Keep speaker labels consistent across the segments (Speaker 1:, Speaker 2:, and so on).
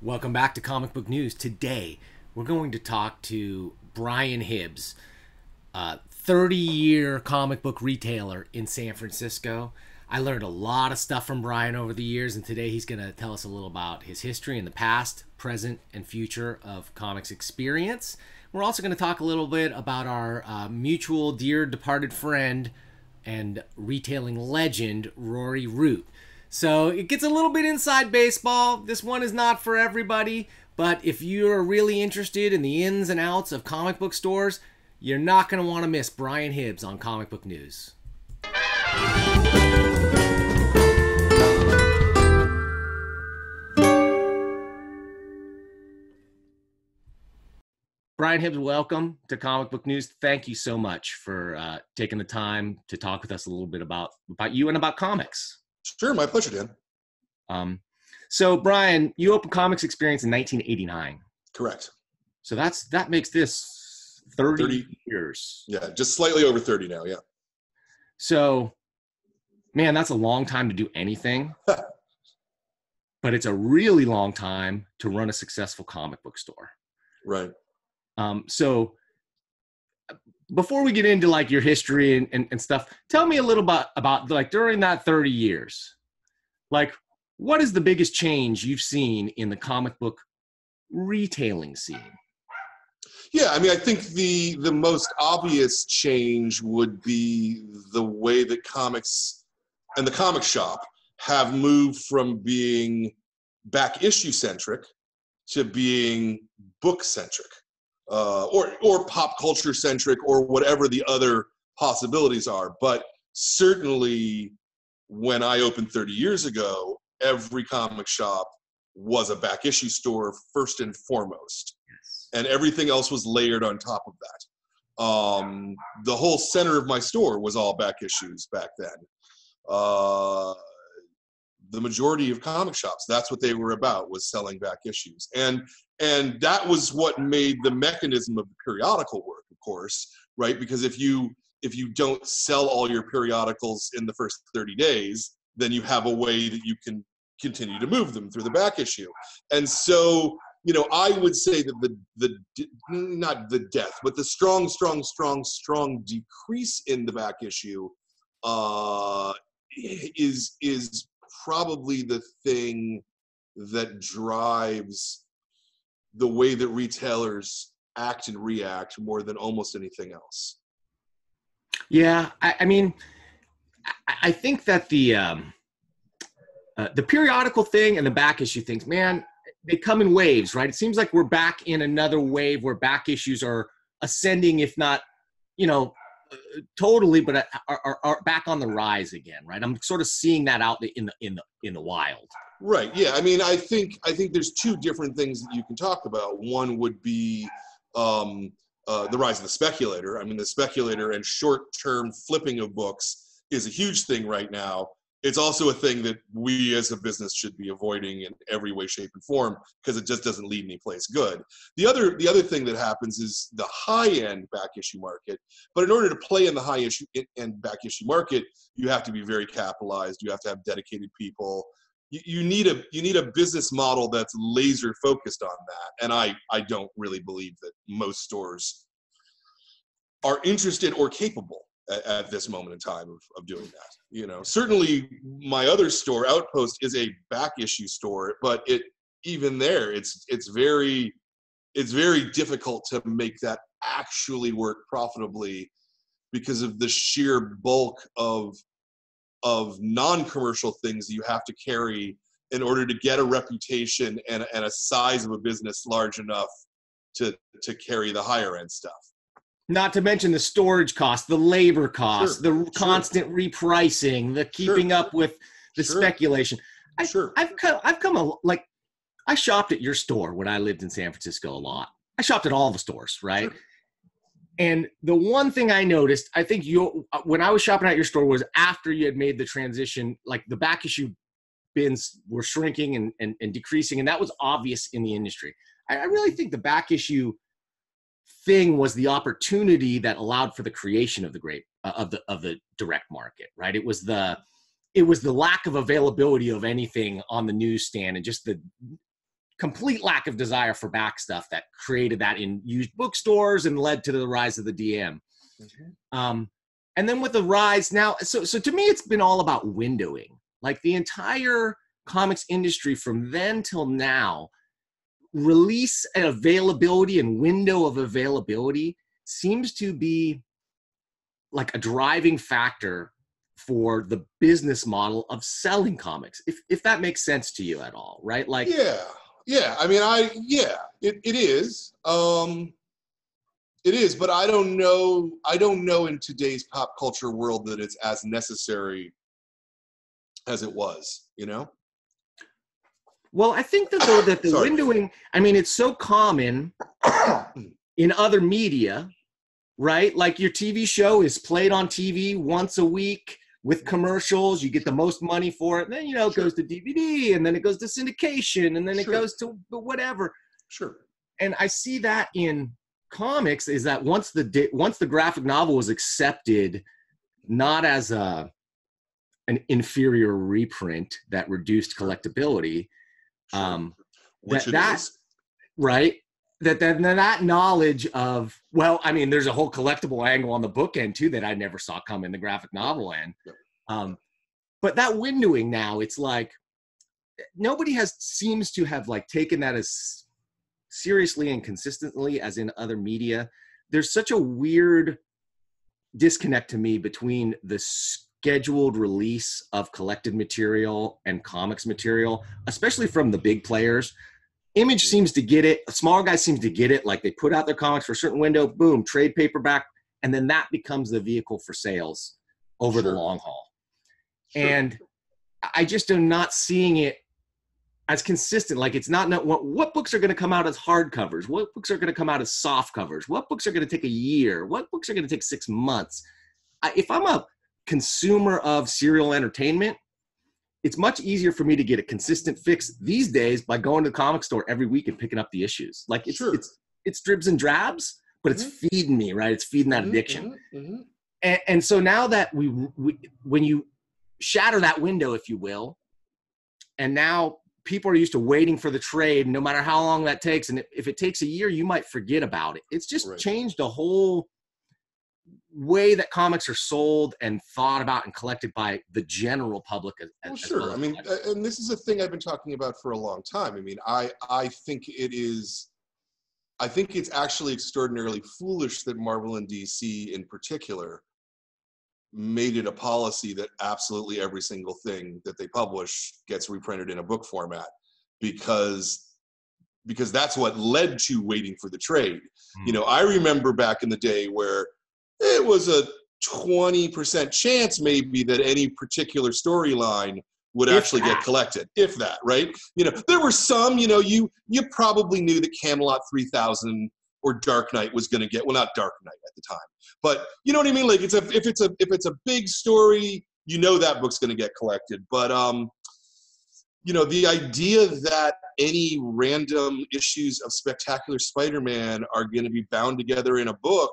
Speaker 1: Welcome back to Comic Book News. Today, we're going to talk to Brian Hibbs, a 30 year comic book retailer in San Francisco. I learned a lot of stuff from Brian over the years, and today he's going to tell us a little about his history in the past, present, and future of Comix Experience. We're also going to talk a little bit about our uh, mutual dear departed friend and retailing legend, Rory Root. So it gets a little bit inside baseball. This one is not for everybody, but if you're really interested in the ins and outs of comic book stores, you're not going to want to miss Brian Hibbs on Comic Book News. Brian Hibbs, welcome to Comic Book News. Thank you so much for uh, taking the time to talk with us a little bit about about you and about comics.
Speaker 2: Sure, my pleasure, Dan.
Speaker 1: Um, so, Brian, you opened Comix Experience in 1989.
Speaker 2: Correct.
Speaker 1: So that's that makes this 30,
Speaker 2: 30.
Speaker 1: years.
Speaker 2: Yeah, just slightly over 30 now. Yeah.
Speaker 1: So, man, that's a long time to do anything. but it's a really long time to run a successful comic book store.
Speaker 2: Right.
Speaker 1: Um, so before we get into like your history and, and, and stuff, tell me a little about about like during that 30 years, like what is the biggest change you've seen in the comic book retailing scene?
Speaker 2: Yeah, I mean, I think the the most obvious change would be the way that comics and the comic shop have moved from being back issue centric to being book centric uh, or or pop culture centric or whatever the other possibilities are. But certainly, when I opened 30 years ago, every comic shop was a back issue store first and foremost,
Speaker 1: Yes.
Speaker 2: and everything else was layered on top of that. Um, the whole center of my store was all back issues back then. Uh, the majority of comic shops. That's what they were about was selling back issues. And and that was what made the mechanism of the periodical work of course right? Because if you if you don't sell all your periodicals in the first 30 days then you have a way that you can continue to move them through the back issue. And so you know i would say that the the not the death but the strong strong strong strong decrease in the back issue uh is is probably the thing that drives the way that retailers act and react more than almost anything else.
Speaker 1: Yeah, I, I mean, I, think that the um, uh, the periodical thing and the back issue things, man, they come in waves, right? It seems like we're back in another wave where back issues are ascending, if not, you know, totally, but are, are, are back on the rise again, right? I'm sort of seeing that out in the in the in the wild.
Speaker 2: Right. Yeah. I mean, I think I think there's two different things that you can talk about. One would be um, uh, the rise of the speculator. I mean, the speculator and short-term flipping of books is a huge thing right now. It's also a thing that we as a business should be avoiding in every way, shape, and form because it just doesn't lead any place good. The other the other thing that happens is the high-end back issue market. But in order to play in the high issue and back issue market, you have to be very capitalized. You have to have dedicated people you, you need a you need a business model that's laser focused on that and i i don't really believe that most stores are interested or capable at, at this moment in time of, of doing that you know? Certainly my other store outpost is a back issue store but it even there it's it's very it's very difficult to make that actually work profitably because of the sheer bulk of of non-commercial things you have to carry in order to get a reputation and, and a size of a business large enough to to carry the higher end stuff
Speaker 1: Not to mention the storage costs, the labor costs,
Speaker 2: Sure,
Speaker 1: the
Speaker 2: sure.
Speaker 1: constant repricing, the keeping up with the
Speaker 2: Sure.
Speaker 1: speculation. I,
Speaker 2: sure
Speaker 1: I've come, I've come a like, I shopped at your store when I lived in San Francisco a lot. I shopped at all the stores, right?
Speaker 2: Sure.
Speaker 1: And the one thing I noticed, I think you, uh, when I was shopping at your store, was after you had made the transition, like the back issue bins were shrinking and, and, and decreasing, and that was obvious in the industry. I, I really think the back issue thing was the opportunity that allowed for the creation of the great uh, of the of the direct market, right? It was the it was the lack of availability of anything on the newsstand and just the complete lack of desire for back stuff that created that in used bookstores and led to the rise of the DM. Mm-hmm. Um, and then with the rise now, so so to me, it's been all about windowing. Like the entire comics industry from then till now, release and availability and window of availability seems to be like a driving factor for the business model of selling comics if if that makes sense to you at all right? Like
Speaker 2: yeah yeah i mean i yeah it, it is um it is but i don't know i don't know in today's pop culture world that it's as necessary as it was you know
Speaker 1: well i think that though that the windowing i mean it's so common in other media right like your tv show is played on tv once a week with commercials. You get the most money for it. And then you know it sure. goes to DVD, and then it goes to syndication, and then sure. it goes to whatever.
Speaker 2: Sure.
Speaker 1: And I see that in comics is that once the once the graphic novel was accepted, not as a an inferior reprint that reduced collectability, sure. um, Which that, that right? That then that knowledge of well i mean there's a whole collectible angle on the book end too that i never saw come in the graphic novel end. Um, but that windowing now it's like nobody has seems to have like taken that as seriously and consistently as in other media. There's such a weird disconnect to me between the scheduled release of collected material and comics material especially from the big players Image seems to get it. A smaller guy seems to get it. Like they put out their comics for a certain window, boom, trade paperback, and then that becomes the vehicle for sales over sure. the long haul. Sure. And I just am not seeing it as consistent. Like it's not, not what, what books are going to come out as hardcovers? What books are going to come out as soft covers? What books are going to take a year? What books are going to take six months? I, if I'm a consumer of serial entertainment, it's much easier for me to get a consistent fix these days by going to the comic store every week and picking up the issues. Like it's sure. it's it's dribs and drabs, but it's mm-hmm. feeding me, right? It's feeding that mm-hmm, addiction. Mm-hmm, mm-hmm. And, and, so now that we, we when you shatter that window, if you will, and now people are used to waiting for the trade, no matter how long that takes, and if it takes a year, you might forget about it. It's just right. changed the whole way that comics are sold and thought about and collected by the general public as,
Speaker 2: well, sure. well I mean uh, and this is a thing I've been talking about for a long time. I mean I I think it is I think it's actually extraordinarily foolish that Marvel and DC in particular made it a policy that absolutely every single thing that they publish gets reprinted in a book format because because that's what led to waiting for the trade. You hmm. know, I remember back in the day where it was a 20% chance maybe that any particular storyline would if actually that. get collected if that right you know there were some you know you you probably knew that camelot 3000 or dark knight was going to get well not dark knight at the time but you know what i mean like it's a if it's a if it's a big story you know that book's going to get collected but um you know the idea that any random issues of spectacular spider-man are going to be bound together in a book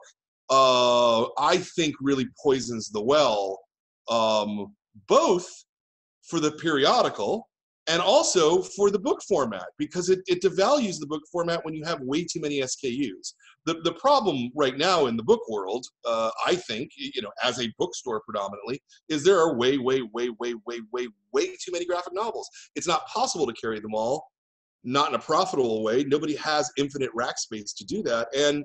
Speaker 2: uh, I think really poisons the well, um, both for the periodical and also for the book format because it, it devalues the book format when you have way too many SKUs. The, the problem right now in the book world, uh, I think, you know, as a bookstore predominantly, is there are way, way, way, way, way, way, way too many graphic novels. It's not possible to carry them all, not in a profitable way. Nobody has infinite rack space to do that. And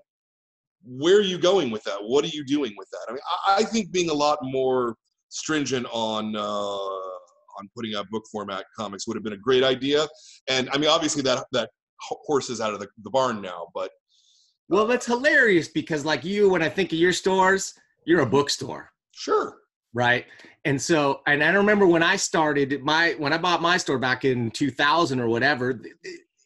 Speaker 2: where are you going with that? What are you doing with that? I mean, I, I think being a lot more stringent on uh, on putting out book format comics would have been a great idea. And I mean, obviously that that horse is out of the, the barn now, but
Speaker 1: well, that's hilarious because like you, when I think of your stores, you're a bookstore.
Speaker 2: Sure.
Speaker 1: Right. And so, and I remember when I started my, when I bought my store back in 2000 or whatever,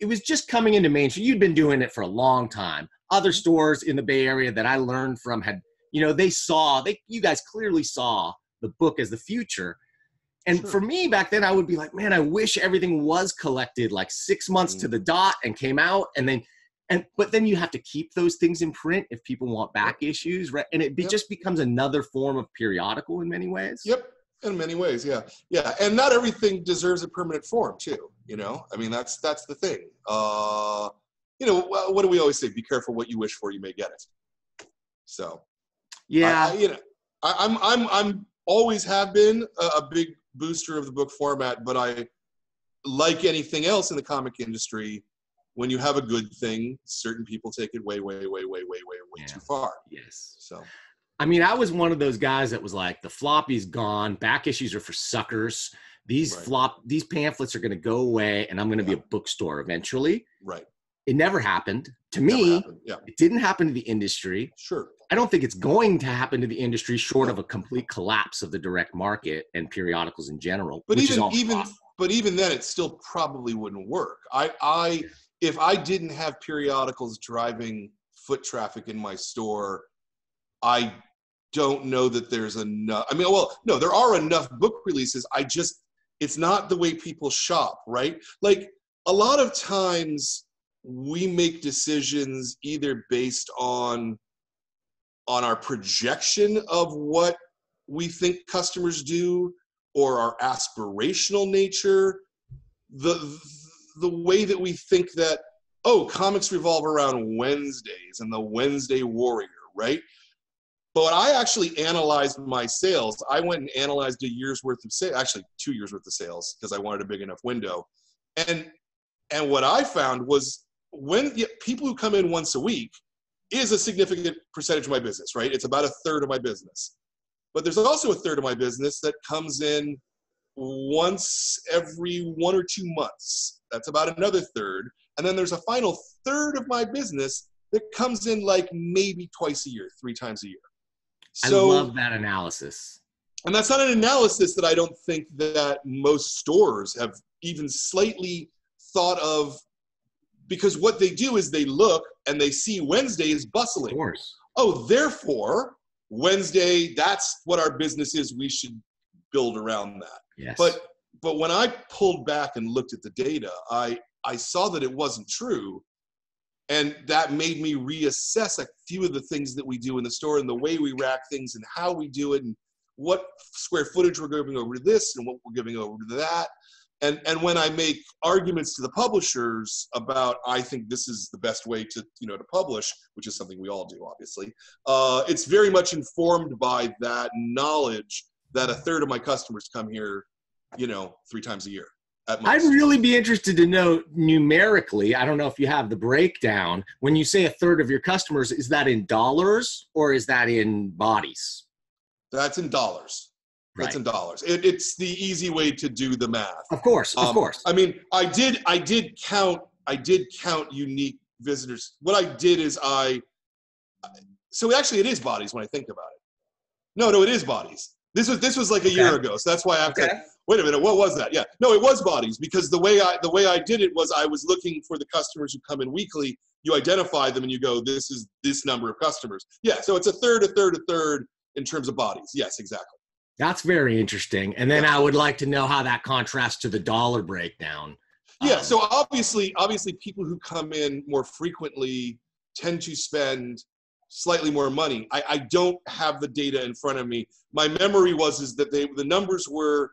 Speaker 1: it was just coming into mainstream. You'd been doing it for a long time other stores in the Bay Area that I learned from had, you know, they saw, they you guys clearly saw the book as the future. And sure. for me back then, I would be like, man, I wish everything was collected like six months mm. to the dot and came out. And then, and but then you have to keep those things in print if people want back yep. issues, right? And it be, yep. just becomes another form of periodical in many ways.
Speaker 2: Yep, in many ways, yeah, yeah. And not everything deserves a permanent form, too. You know, I mean, that's that's the thing. Uh, you know, what do we always say? Be careful what you wish for, you may get it. So,
Speaker 1: yeah,
Speaker 2: I, I, you know, I, I'm I'm I'm always have been a, a big booster of the book format, but I like anything else in the comic industry. When you have a good thing, certain people take it way, way, way, way, way, way, way
Speaker 1: Yeah.
Speaker 2: too far.
Speaker 1: yes.
Speaker 2: So
Speaker 1: I mean, I was one of those guys that was like, the floppy's gone. Back issues are for suckers. These
Speaker 2: Right.
Speaker 1: flop, these pamphlets are going to go away, and I'm going to
Speaker 2: Yeah.
Speaker 1: be a bookstore eventually.
Speaker 2: right,
Speaker 1: It never happened to me.
Speaker 2: happened. yeah,
Speaker 1: It didn't happen to the industry.
Speaker 2: sure,
Speaker 1: I don't think it's going to happen to the industry, short of a complete collapse of the direct market and periodicals in general.
Speaker 2: but even even
Speaker 1: possible.
Speaker 2: but even then, it still probably wouldn't work. I I if I didn't have periodicals driving foot traffic in my store, I don't know that there's enough. I mean, well, no, there are enough book releases. I just, it's not the way people shop, right? Like a lot of times we make decisions either based on on our projection of what we think customers do or our aspirational nature the the way that we think that oh comics revolve around wednesdays and the wednesday warrior right but i actually analyzed my sales i went and analyzed a year's worth of sales actually two years worth of sales because i wanted a big enough window and and what i found was when people who come in once a week is a significant percentage of my business right it's about a third of my business but there's also a third of my business that comes in once every one or two months. That's about another third. And then there's a final third of my business that comes in like maybe twice a year, three times a year. So,
Speaker 1: I love that analysis.
Speaker 2: and that's not an analysis that I don't think that most stores have even slightly thought of because what they do is they look and they see Wednesday is bustling.
Speaker 1: Of course.
Speaker 2: oh, therefore, Wednesday, that's what our business is. We should build around that.
Speaker 1: Yes.
Speaker 2: But but when I pulled back and looked at the data, I I saw that it wasn't true. And that made me reassess a few of the things that we do in the store and the way we rack things and how we do it and what square footage we're giving over to this and what we're giving over to that. And and when I make arguments to the publishers about I think this is the best way to you know to publish, which is something we all do, obviously, uh, it's very much informed by that knowledge that a third of my customers come here, you know, three times a year.
Speaker 1: I'd really be interested to know numerically. I don't know if you have the breakdown. When you say a third of your customers, is that in dollars or is that in bodies?
Speaker 2: That's in dollars. That's in dollars. It, it's the easy way to do the math.
Speaker 1: Of course, of
Speaker 2: Um,
Speaker 1: course.
Speaker 2: I mean, I did, I did count, I did count unique visitors. What I did is I, so actually, it is bodies when I think about it. No, no, it is bodies. This was this was like a year ago, so that's why I have to. Wait a minute, what was that? Yeah, no, it was bodies because the way I the way I did it was I was looking for the customers who come in weekly. You identify them and you go, this is this number of customers. Yeah, so it's a third, a third, a third in terms of bodies. Yes, exactly.
Speaker 1: That's very interesting. And then I would like to know how that contrasts to the dollar breakdown.
Speaker 2: Yeah,
Speaker 1: Um,
Speaker 2: so obviously, obviously, people who come in more frequently tend to spend slightly more money. I, I don't have the data in front of me. My memory was is that they the numbers were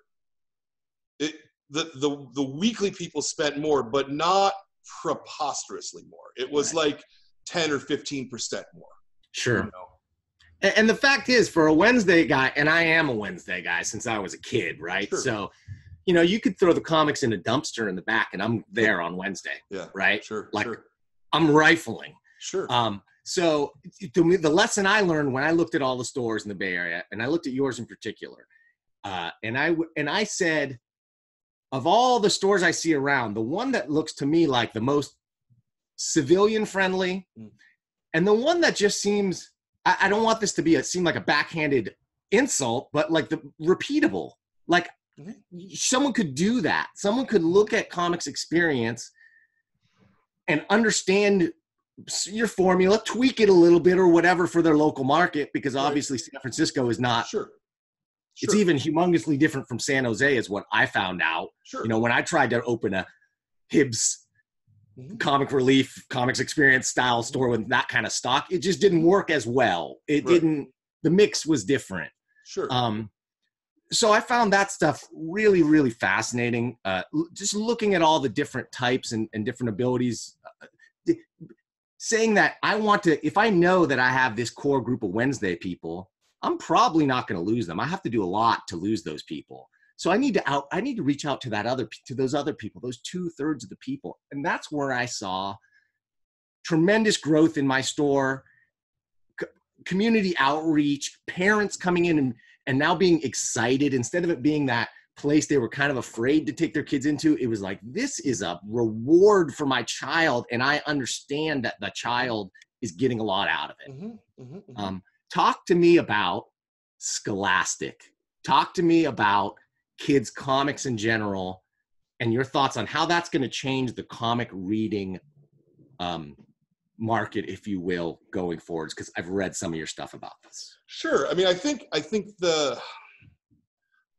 Speaker 2: the the the weekly people spent more, but not preposterously more. It was
Speaker 1: Right.
Speaker 2: like ten or fifteen percent more.
Speaker 1: sure.
Speaker 2: You know?
Speaker 1: And, and the fact is, for a Wednesday guy, and I am a Wednesday guy since I was a kid, right?
Speaker 2: Sure.
Speaker 1: So, you know, you could throw the comics in a dumpster in the back, and I'm there on Wednesday,
Speaker 2: Yeah,
Speaker 1: right?
Speaker 2: sure,
Speaker 1: Like-
Speaker 2: sure,
Speaker 1: I'm rifling.
Speaker 2: sure.
Speaker 1: Um, so to me, the lesson I learned when I looked at all the stores in the Bay Area, and I looked at yours in particular, uh, and I and I said, of all the stores I see around, the one that looks to me like the most civilian friendly,
Speaker 2: Mm.
Speaker 1: and the one that just seems, I, I don't want this to be a seem like a backhanded insult, but like the repeatable, like
Speaker 2: Mhm.
Speaker 1: someone could do that. Someone could look at Comix Experience and understand your formula, tweak it a little bit or whatever for their local market, because
Speaker 2: Right.
Speaker 1: obviously San Francisco is not.
Speaker 2: sure.
Speaker 1: It's even humongously different from San Jose, is what I found out.
Speaker 2: sure.
Speaker 1: You know, when I tried to open a Hibbs
Speaker 2: Mhm.
Speaker 1: comic relief, Comix Experience style store with that kind of stock, it just didn't work as well. It
Speaker 2: Right.
Speaker 1: didn't. The mix was different.
Speaker 2: sure.
Speaker 1: Um, so I found that stuff really, really fascinating. Uh, just looking at all the different types and, and different abilities, uh, saying that I want to, if I know that I have this core group of Wednesday people, I'm probably not going to lose them. I have to do a lot to lose those people. So I need to out, I need to reach out to that other, to those other people, those two thirds of the people. And that's where I saw tremendous growth in my store, c- community outreach, parents coming in and, and now being excited instead of it being that place they were kind of afraid to take their kids into it was like this is a reward for my child and i understand that the child is getting a lot out of it mm-hmm, mm-hmm, mm-hmm. Um, talk to me about scholastic. Talk to me about kids comics in general and your thoughts on how that's going to change the comic reading um, market if you will going forwards because i've read some of your stuff about this.
Speaker 2: Sure. I mean i think i think the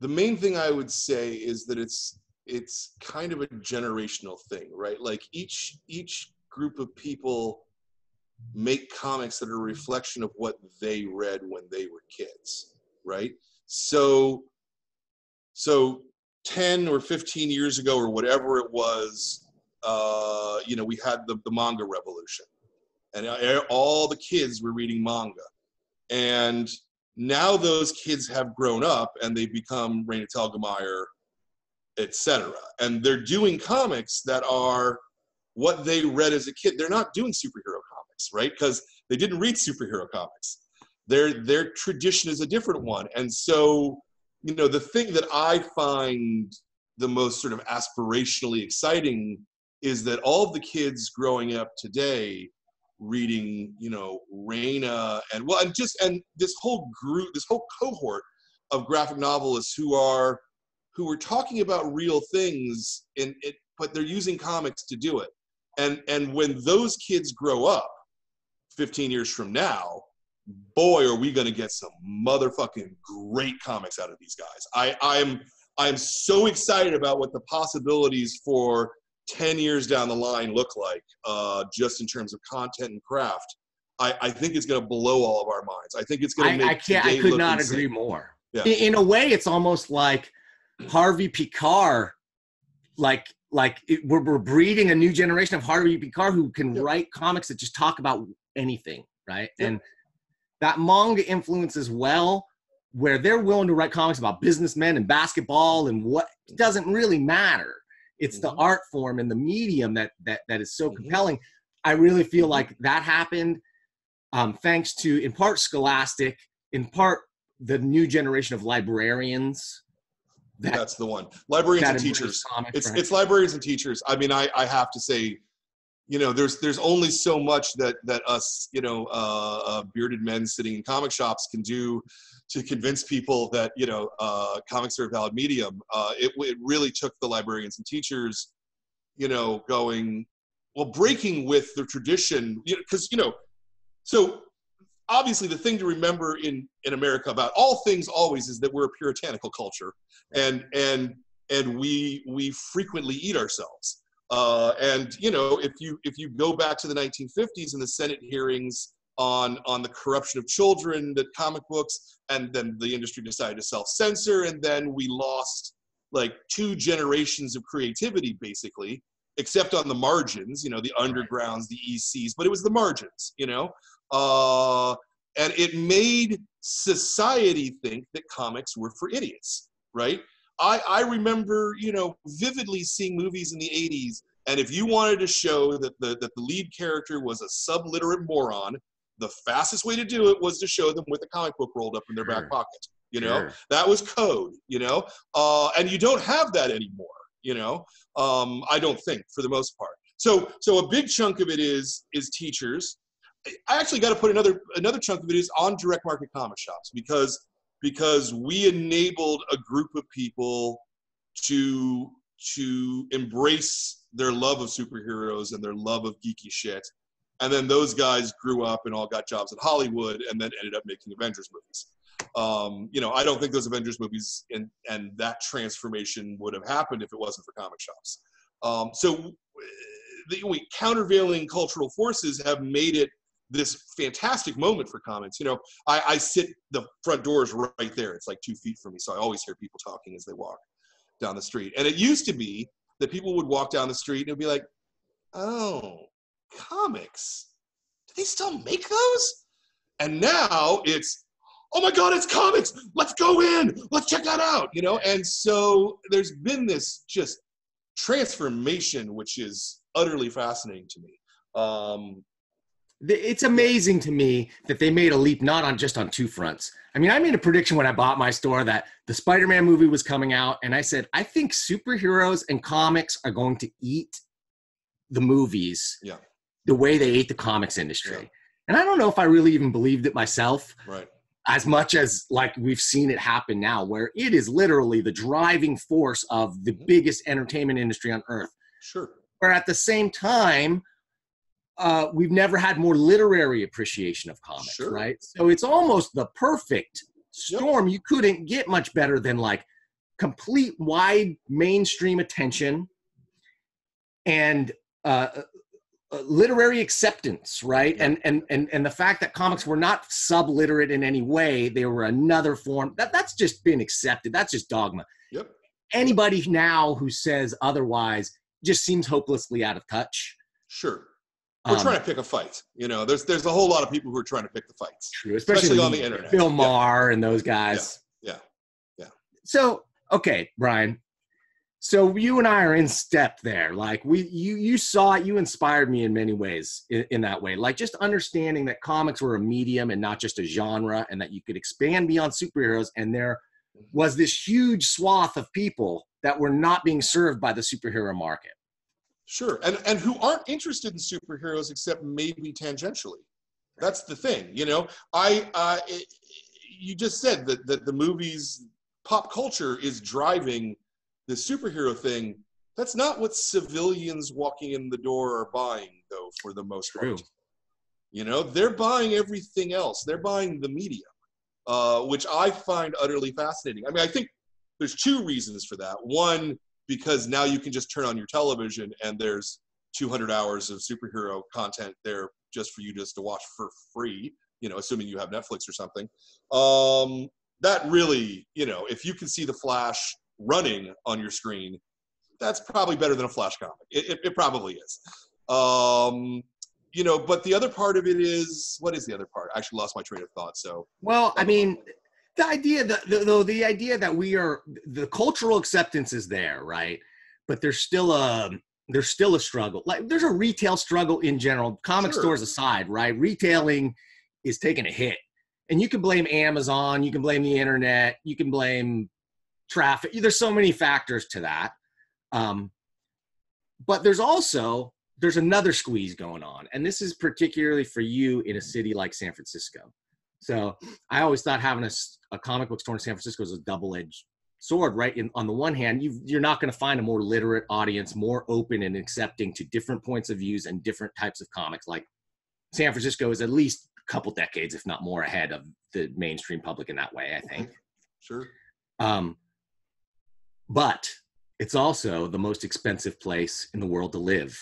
Speaker 2: the main thing i would say is that it's it's kind of a generational thing right? Like each each group of people make comics that are a reflection of what they read when they were kids right so so 10 or 15 years ago or whatever it was uh, you know we had the, the manga revolution and all the kids were reading manga and now those kids have grown up and they've become Raina Telgemeier, etc. And they're doing comics that are what they read as a kid. They're not doing superhero comics, right? Because they didn't read superhero comics. Their their tradition is a different one. And so, you know, the thing that I find the most sort of aspirationally exciting is that all of the kids growing up today reading, you know, Raina and well, and just and this whole group, this whole cohort of graphic novelists who are who are talking about real things in it, but they're using comics to do it. And and when those kids grow up, 15 years from now, boy, are we going to get some motherfucking great comics out of these guys. I I'm I'm so excited about what the possibilities for 10 years down the line look like uh, just in terms of content and craft i, I think it's going to blow all of our minds i think it's going to make
Speaker 1: i, I can't i could not insane. agree more yeah. in, in, a way it's almost like harvey pekar like like it, we're, we're breeding a new generation of harvey pekar who can yeah. write comics that just talk about anything right yeah. and that manga influence as well where they're willing to write comics about businessmen and basketball and what doesn't really matter it's mm-hmm. the art form and the medium that that that is so mm-hmm. compelling i really feel like that happened um, thanks to in part scholastic in part the new generation of librarians
Speaker 2: that, that's the one librarians and teachers comics, it's right? it's librarians and teachers i mean i i have to say you know there's there's only so much that that us you know uh, uh, bearded men sitting in comic shops can do to convince people that you know uh, comics are a valid medium. Uh, it, it really took the librarians and teachers, you know, going well, breaking with the tradition, because you, know, you know, so obviously the thing to remember in in America about all things always is that we're a puritanical culture, and and and we we frequently eat ourselves. Uh, and you know, if you if you go back to the 1950s and the Senate hearings on on the corruption of children, the comic books, and then the industry decided to self-censor, and then we lost like two generations of creativity, basically, except on the margins, you know, the undergrounds, the ECs, but it was the margins, you know. Uh, and it made society think that comics were for idiots, right? I, I remember, you know, vividly seeing movies in the 80s and if you wanted to show that the, that the lead character was a subliterate moron, the fastest way to do it was to show them with a comic book rolled up in their back pocket. You know, sure. that was code. You know, uh, and you don't have that anymore. You know, um, I don't think for the most part. So, so a big chunk of it is is teachers. I actually got to put another another chunk of it is on direct market comic shops because because we enabled a group of people to to embrace their love of superheroes and their love of geeky shit and then those guys grew up and all got jobs at Hollywood and then ended up making Avengers movies. Um, you know, I don't think those Avengers movies and, and that transformation would have happened if it wasn't for comic shops. Um, so the we, countervailing cultural forces have made it this fantastic moment for comics. You know, I, I sit the front door is right there. It's like two feet from me, so I always hear people talking as they walk down the street. And it used to be that people would walk down the street and it'd be like, "Oh, comics? Do they still make those?" And now it's, "Oh my God, it's comics! Let's go in. Let's check that out." You know, and so there's been this just transformation, which is utterly fascinating to me. Um,
Speaker 1: it's amazing to me that they made a leap not on just on two fronts. I mean, I made a prediction when I bought my store that the Spider-Man movie was coming out, and I said I think superheroes and comics are going to eat the movies
Speaker 2: yeah.
Speaker 1: the way they ate the comics industry.
Speaker 2: Yeah.
Speaker 1: And I don't know if I really even believed it myself.
Speaker 2: Right.
Speaker 1: As much as like we've seen it happen now, where it is literally the driving force of the
Speaker 2: Mhm.
Speaker 1: biggest entertainment industry on earth.
Speaker 2: Sure.
Speaker 1: Where at the same time, uh, we've never had more literary appreciation of comics,
Speaker 2: Sure.
Speaker 1: right? So it's almost the perfect
Speaker 2: Yep.
Speaker 1: storm. You couldn't get much better than like complete wide mainstream attention and uh, uh, literary acceptance, right?
Speaker 2: Yeah.
Speaker 1: And and and and the fact that comics were not subliterate in any way; they were another form. That that's just been accepted. That's just dogma.
Speaker 2: Yep.
Speaker 1: Anybody now who says otherwise just seems hopelessly out of touch.
Speaker 2: Sure. We're
Speaker 1: Um,
Speaker 2: trying to pick a fight. You know, there's there's a whole lot of people who are trying to pick the fights.
Speaker 1: True, especially,
Speaker 2: especially on the internet.
Speaker 1: Bill
Speaker 2: Yeah.
Speaker 1: And those guys.
Speaker 2: Yeah, yeah.
Speaker 1: So okay, Brian. So you and I are in step there. Like we, you, you saw it. You inspired me in many ways in, in that way. Like just understanding that comics were a medium and not just a genre, and that you could expand beyond superheroes. And there was this huge swath of people that were not being served by the superhero market.
Speaker 2: Sure. And and who aren't interested in superheroes except maybe tangentially. That's the thing. You know, I uh, it, you just said that that the movies pop culture is driving the superhero thing. That's not what civilians walking in the door are buying, though, for the most
Speaker 1: True.
Speaker 2: part. You know, they're buying everything else. They're buying the media, uh, which I find utterly fascinating. I mean, I think there's two reasons for that. One, because now you can just turn on your television and there's 200 hours of superhero content there just for you just to watch for free. You know, assuming you have Netflix or something. Um, that really, you know, if you can see the Flash running on your screen, that's probably better than a Flash comic. It, it, it probably is. Um, you know, but the other part of it is what is the other part? I actually lost my train of thought. So
Speaker 1: Well, I mean, the idea that the, the, the idea that we are the cultural acceptance is there, right? But there's still a there's still a struggle. Like there's a retail struggle in general. Comic
Speaker 2: Sure.
Speaker 1: stores aside, right? Retailing is taking a hit, and you can blame Amazon, you can blame the internet, you can blame traffic. There's so many factors to that. Um, but there's also there's another squeeze going on, and this is particularly for you in a city like San Francisco. So I always thought having a comic book store in San Francisco was a double-edged sword, right? In, on the one hand, you, you're not going to find a more literate audience, more open and accepting to different points of views and different types of comics. Like San Francisco is at least a couple decades, if not more, ahead of the mainstream public in that way. I think.
Speaker 2: sure.
Speaker 1: Um, but it's also the most expensive place in the world to live,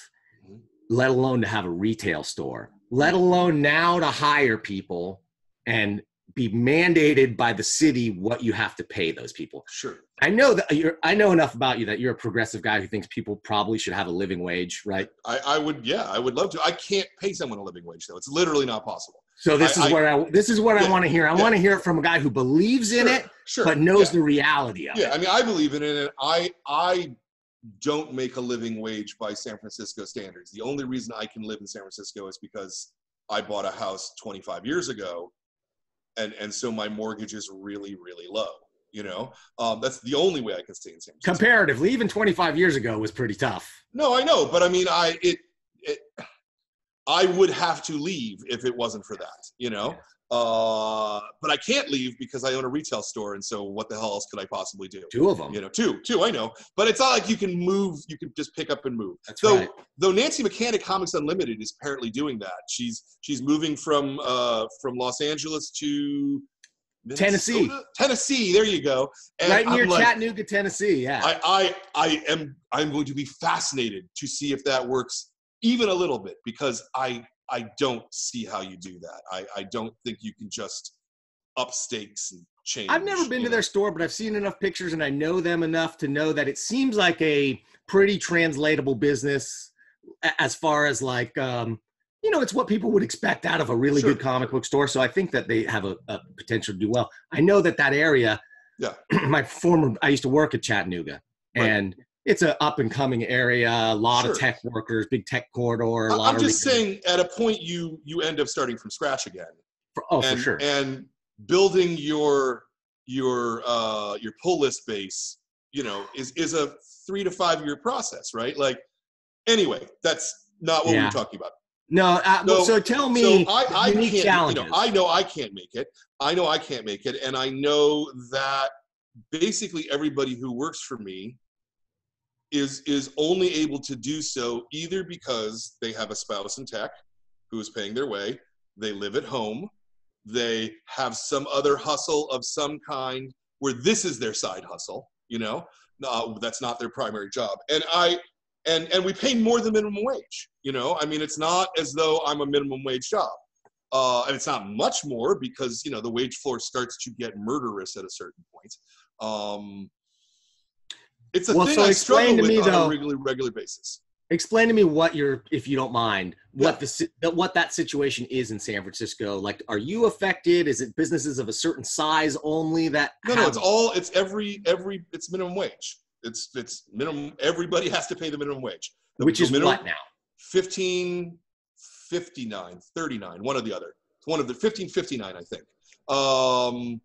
Speaker 2: Mhm.
Speaker 1: let alone to have a retail store, let alone now to hire people and be mandated by the city what you have to pay those people.
Speaker 2: Sure.
Speaker 1: I know that you're I know enough about you that you're a progressive guy who thinks people probably should have a living wage, right?
Speaker 2: I, I would, yeah, I would love to. I can't pay someone a living wage though. It's literally not possible.
Speaker 1: So this
Speaker 2: I-
Speaker 1: is where I this is what I want to hear. I
Speaker 2: yeah.
Speaker 1: want to hear it from a guy who believes in
Speaker 2: Sure,
Speaker 1: it
Speaker 2: sure,
Speaker 1: but knows
Speaker 2: yeah.
Speaker 1: the reality of it. Yeah.
Speaker 2: I mean, I believe in it. And I I don't make a living wage by San Francisco standards. The only reason I can live in San Francisco is because I bought a house 25 years ago, and and so my mortgage is really really low. You know, um, that's the only way I can stay in San Francisco.
Speaker 1: Comparatively, even 25 years ago was pretty tough.
Speaker 2: No, I know, but I mean, I it, it I would have to leave if it wasn't for that, you know. Uh, but I can't leave because I own a retail store, and so what the hell else could I possibly do?
Speaker 1: Two of them.
Speaker 2: You know, two, two. I know, but it's not like you can move. You can just pick up and move.
Speaker 1: That's
Speaker 2: though,
Speaker 1: right.
Speaker 2: though Nancy Mechanic Comics Unlimited is apparently doing that. She's she's moving from uh from Los Angeles to
Speaker 1: Tennessee.
Speaker 2: Minnesota? Tennessee. There you go. And
Speaker 1: right near
Speaker 2: like,
Speaker 1: Chattanooga, Tennessee. Yeah.
Speaker 2: I, I I am I'm going to be fascinated to see if that works even a little bit because I I don't see how you do that. I, I don't think you can just up stakes and change.
Speaker 1: I've never been to
Speaker 2: know?
Speaker 1: their store, but I've seen enough pictures and I know them enough to know that it seems like a pretty translatable business as far as like um you know, it's what people would expect out of a really
Speaker 2: Sure.
Speaker 1: good comic book store. So I think that they have a, a potential to do well. I know that that area,
Speaker 2: Yeah.
Speaker 1: my former, I used to work at Chattanooga,
Speaker 2: Right.
Speaker 1: and it's a up and coming area. A lot
Speaker 2: Sure.
Speaker 1: of tech workers, big tech corridor. A
Speaker 2: I-
Speaker 1: of
Speaker 2: just saying, at a point, you you end up starting from scratch again.
Speaker 1: For, oh,
Speaker 2: and,
Speaker 1: for sure.
Speaker 2: And building your your uh, your pull list base, you know, is is a three to five year process, right? Like, anyway, that's not what we
Speaker 1: Yeah.
Speaker 2: were talking about.
Speaker 1: no, uh,
Speaker 2: So-
Speaker 1: so tell me
Speaker 2: so I, I
Speaker 1: unique
Speaker 2: can't,
Speaker 1: challenges.
Speaker 2: you know, I know I can't make it. I know I can't make it, and I know that basically everybody who works for me is is only able to do so either because they have a spouse in tech who is paying their way, they live at home, they have some other hustle of some kind where this is their side hustle. You know, uh, that's not their primary job, and I and and we pay more than minimum wage. You know, I mean, it's not as though I'm a minimum wage job, uh, and it's not much more because you know the wage floor starts to get murderous at a certain point. Um, it's a
Speaker 1: Well,
Speaker 2: thing
Speaker 1: so
Speaker 2: I
Speaker 1: explain
Speaker 2: struggle
Speaker 1: to
Speaker 2: with
Speaker 1: me,
Speaker 2: on
Speaker 1: though-
Speaker 2: a regular regular basis.
Speaker 1: explain to me what you're if you don't mind what
Speaker 2: Yeah.
Speaker 1: the that- what that situation is in san francisco like are you affected is it businesses of a certain size only that
Speaker 2: No, no, it's all it's every every it's minimum wage. It's it's minimum. Everybody has to pay the minimum wage. The-
Speaker 1: which
Speaker 2: the
Speaker 1: is
Speaker 2: minimum,
Speaker 1: what now
Speaker 2: 15 59 39 one or the other it's one of the 15 59 i think um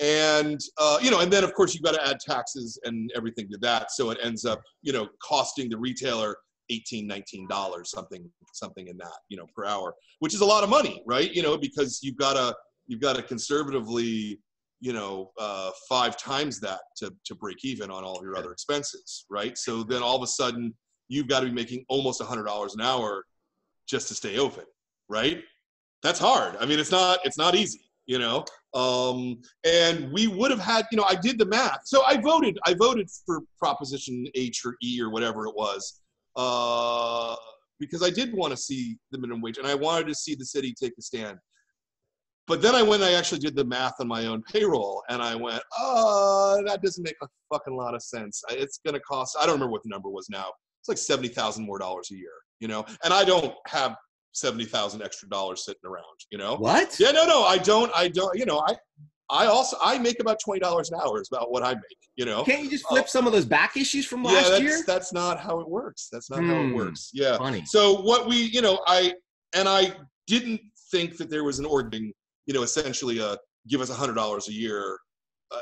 Speaker 2: and uh, you know and then of course you've got to add taxes and everything to that. So it ends up you know costing the retailer 18 19 dollars something something in that you know per hour which is a lot of money right? You know because you've got to you've got to conservatively you know uh, five times that to, to break even on all of your other expenses right? So then all of a sudden you've got to be making almost $100 an hour just to stay open right? That's hard. I mean it's not it's not easy you know um, and we would have had you know i did the math so i voted i voted for proposition h or e or whatever it was uh, because i did want to see the minimum wage and i wanted to see the city take a stand but then I went, I actually did the math on my own payroll, and I went, oh, that doesn't make a fucking lot of sense. It's going to cost, I don't remember what the number was now. It's like 70,000 more dollars a year, you know? And I don't have 70,000 extra dollars sitting around, you know?
Speaker 1: what
Speaker 2: Yeah, no, no, I don't, I don't, you know, I, I also, I make about $20 an hour is about what I make, you know?
Speaker 1: can't you just flip some of those back issues from
Speaker 2: yeah,
Speaker 1: last
Speaker 2: that's,
Speaker 1: year
Speaker 2: that's not how it works. That's not how it
Speaker 1: Hmm.
Speaker 2: works. Yeah.
Speaker 1: funny
Speaker 2: So what we, you know, I and I didn't think that there was an ordering, you know, essentially a give us a hundred dollars a year, uh,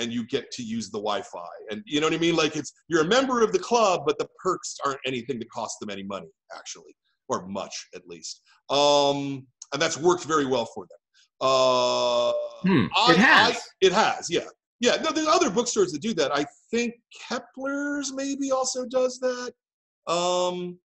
Speaker 2: and you get to use the Wi-Fi, and you know what I mean. Like it's you're a member of the club, but the perks aren't anything that cost them any money, actually, or much at least. Um, and that's worked very well for them. Uh,
Speaker 1: Hmm,
Speaker 2: I-
Speaker 1: it has.
Speaker 2: I- it has, yeah. Yeah, no, there's other bookstores that do that. I think Kepler's maybe also does that. Um,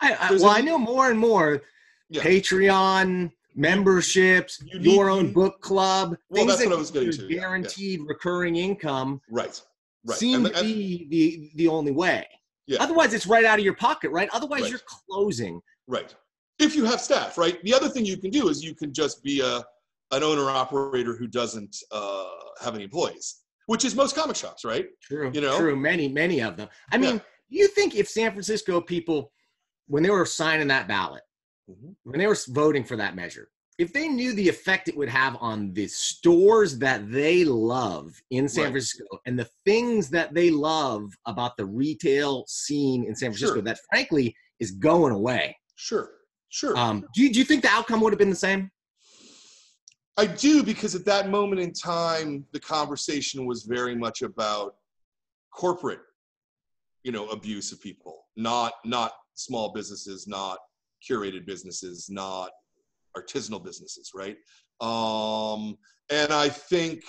Speaker 1: I, I, well
Speaker 2: a-
Speaker 1: I know more and more
Speaker 2: Yeah.
Speaker 1: patreon memberships
Speaker 2: You need-
Speaker 1: your own book club
Speaker 2: Well,
Speaker 1: things
Speaker 2: that's
Speaker 1: that
Speaker 2: what I was
Speaker 1: give you
Speaker 2: to, yeah, yeah.
Speaker 1: guaranteed recurring income
Speaker 2: right, right.
Speaker 1: seem
Speaker 2: And-
Speaker 1: to
Speaker 2: and-
Speaker 1: be the the only way.
Speaker 2: Yeah.
Speaker 1: Otherwise, it's right out of your pocket, right? Otherwise,
Speaker 2: Right.
Speaker 1: you're closing.
Speaker 2: Right. If you have staff, right? The other thing you can do is you can just be a an owner operator who doesn't uh, have any employees, which is most comic shops, right?
Speaker 1: True.
Speaker 2: You know?
Speaker 1: True. Many, many of them. I
Speaker 2: Yeah.
Speaker 1: mean, you think if San Francisco people, when they were signing that ballot,
Speaker 2: Mhm.
Speaker 1: when they were voting for that measure, if they knew the effect it would have on the stores that they love in San
Speaker 2: Right.
Speaker 1: Francisco and the things that they love about the retail scene in San Francisco,
Speaker 2: Sure.
Speaker 1: that frankly is going away.
Speaker 2: Sure, sure.
Speaker 1: Um, do, you, do you think the outcome would have been the same?
Speaker 2: I do because at that moment in time, the conversation was very much about corporate, you know, abuse of people, not not small businesses, not curated businesses, not artisanal businesses, right? Um, and I think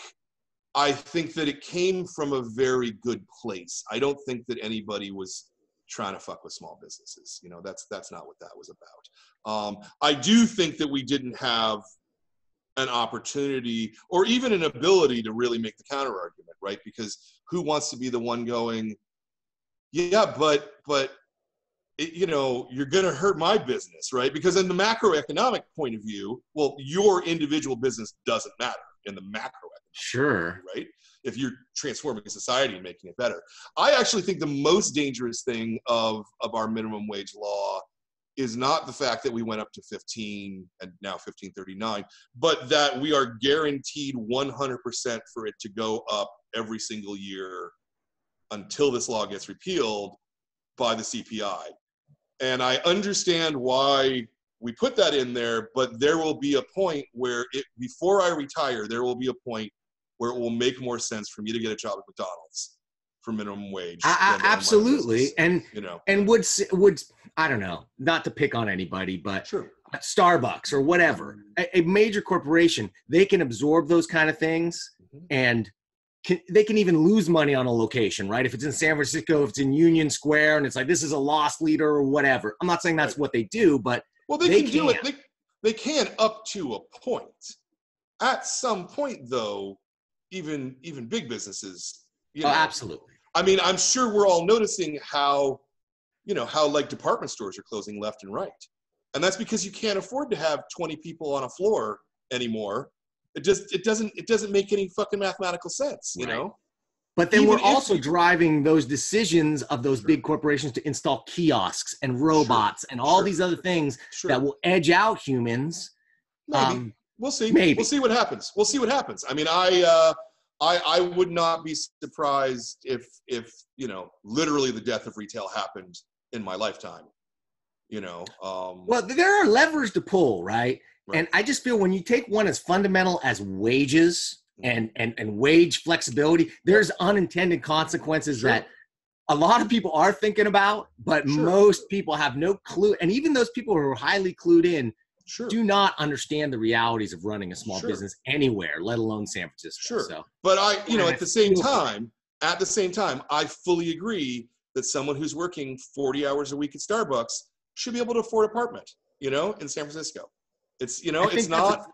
Speaker 2: I think that it came from a very good place. I don't think that anybody was trying to fuck with small businesses. You know, that's that's not what that was about. Um, I do think that we didn't have an opportunity or even an ability to really make the counter argument, right? Because who wants to be the one going, yeah, but but it, you know, you're going to hurt my business, right? Because in the macroeconomic point of view, well, your individual business doesn't matter in the macroeconomic.
Speaker 1: Sure.
Speaker 2: Right. If you're transforming society and making it better, I actually think the most dangerous thing of of our minimum wage law is not the fact that we went up to 15 and now 1539, but that we are guaranteed 100% for it to go up every single year until this law gets repealed by the CPI. And I understand why we put that in there, but there will be a point where it before I retire, there will be a point where it will make more sense for me to get a job at McDonald's for minimum wage.
Speaker 1: I, I, absolutely, and
Speaker 2: you know,
Speaker 1: and would would I don't know, not to pick on anybody, but
Speaker 2: sure.
Speaker 1: Starbucks or whatever, a, a, major corporation, they can absorb those kind of things, mm-hmm. and can, they can even lose money on a location, right? If it's in San Francisco, if it's in Union Square, and it's like this is a loss leader or whatever. I'm not saying that's right. what they do, but
Speaker 2: well, they, they can, can, do it. They, they can up to a point. At some point, though, even even big businesses,
Speaker 1: you oh, know, oh, absolutely.
Speaker 2: I mean, I'm sure we're all noticing how, you know, how like department stores are closing left and right, and that's because you can't afford to have 20 people on a floor anymore it just it doesn't it doesn't make any fucking mathematical sense, you right. know.
Speaker 1: But then Even we're also driving those decisions of those sure. big corporations to install kiosks and robots sure. and all sure. these other things that will edge out humans.
Speaker 2: Maybe. Um, we'll see. Maybe. We'll see what happens. We'll see what happens. I mean, I uh, I I would not be surprised if if you know literally the death of retail happened in my lifetime. You know. Um,
Speaker 1: well, there are levers to pull, right? Right. And I just feel when you take one as fundamental as wages. And and and wage flexibility, there's unintended consequences sure. that a lot of people are thinking about, but sure. most people have no clue. And even those people who are highly clued in sure. do not understand the realities of running a small business anywhere, let alone San Francisco.
Speaker 2: Sure. So, but I, you know, at the same time, at the same time, I fully agree that someone who's working 40 hours a week at Starbucks should be able to afford an apartment, you know, in San Francisco. It's you know, it's not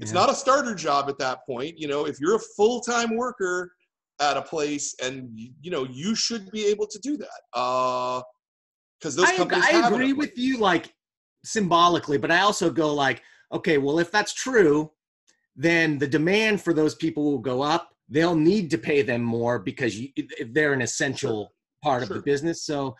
Speaker 2: it's not a starter job at that point. You know, if you're a full time worker at a place, and you know, you should be able to do that. Uh, because those
Speaker 1: I,
Speaker 2: companies.
Speaker 1: I agree with you, like symbolically, but I also go like, okay, well, if that's true, then the demand for those people will go up. They'll need to pay them more because you, they're an essential sure. part sure. of the business. So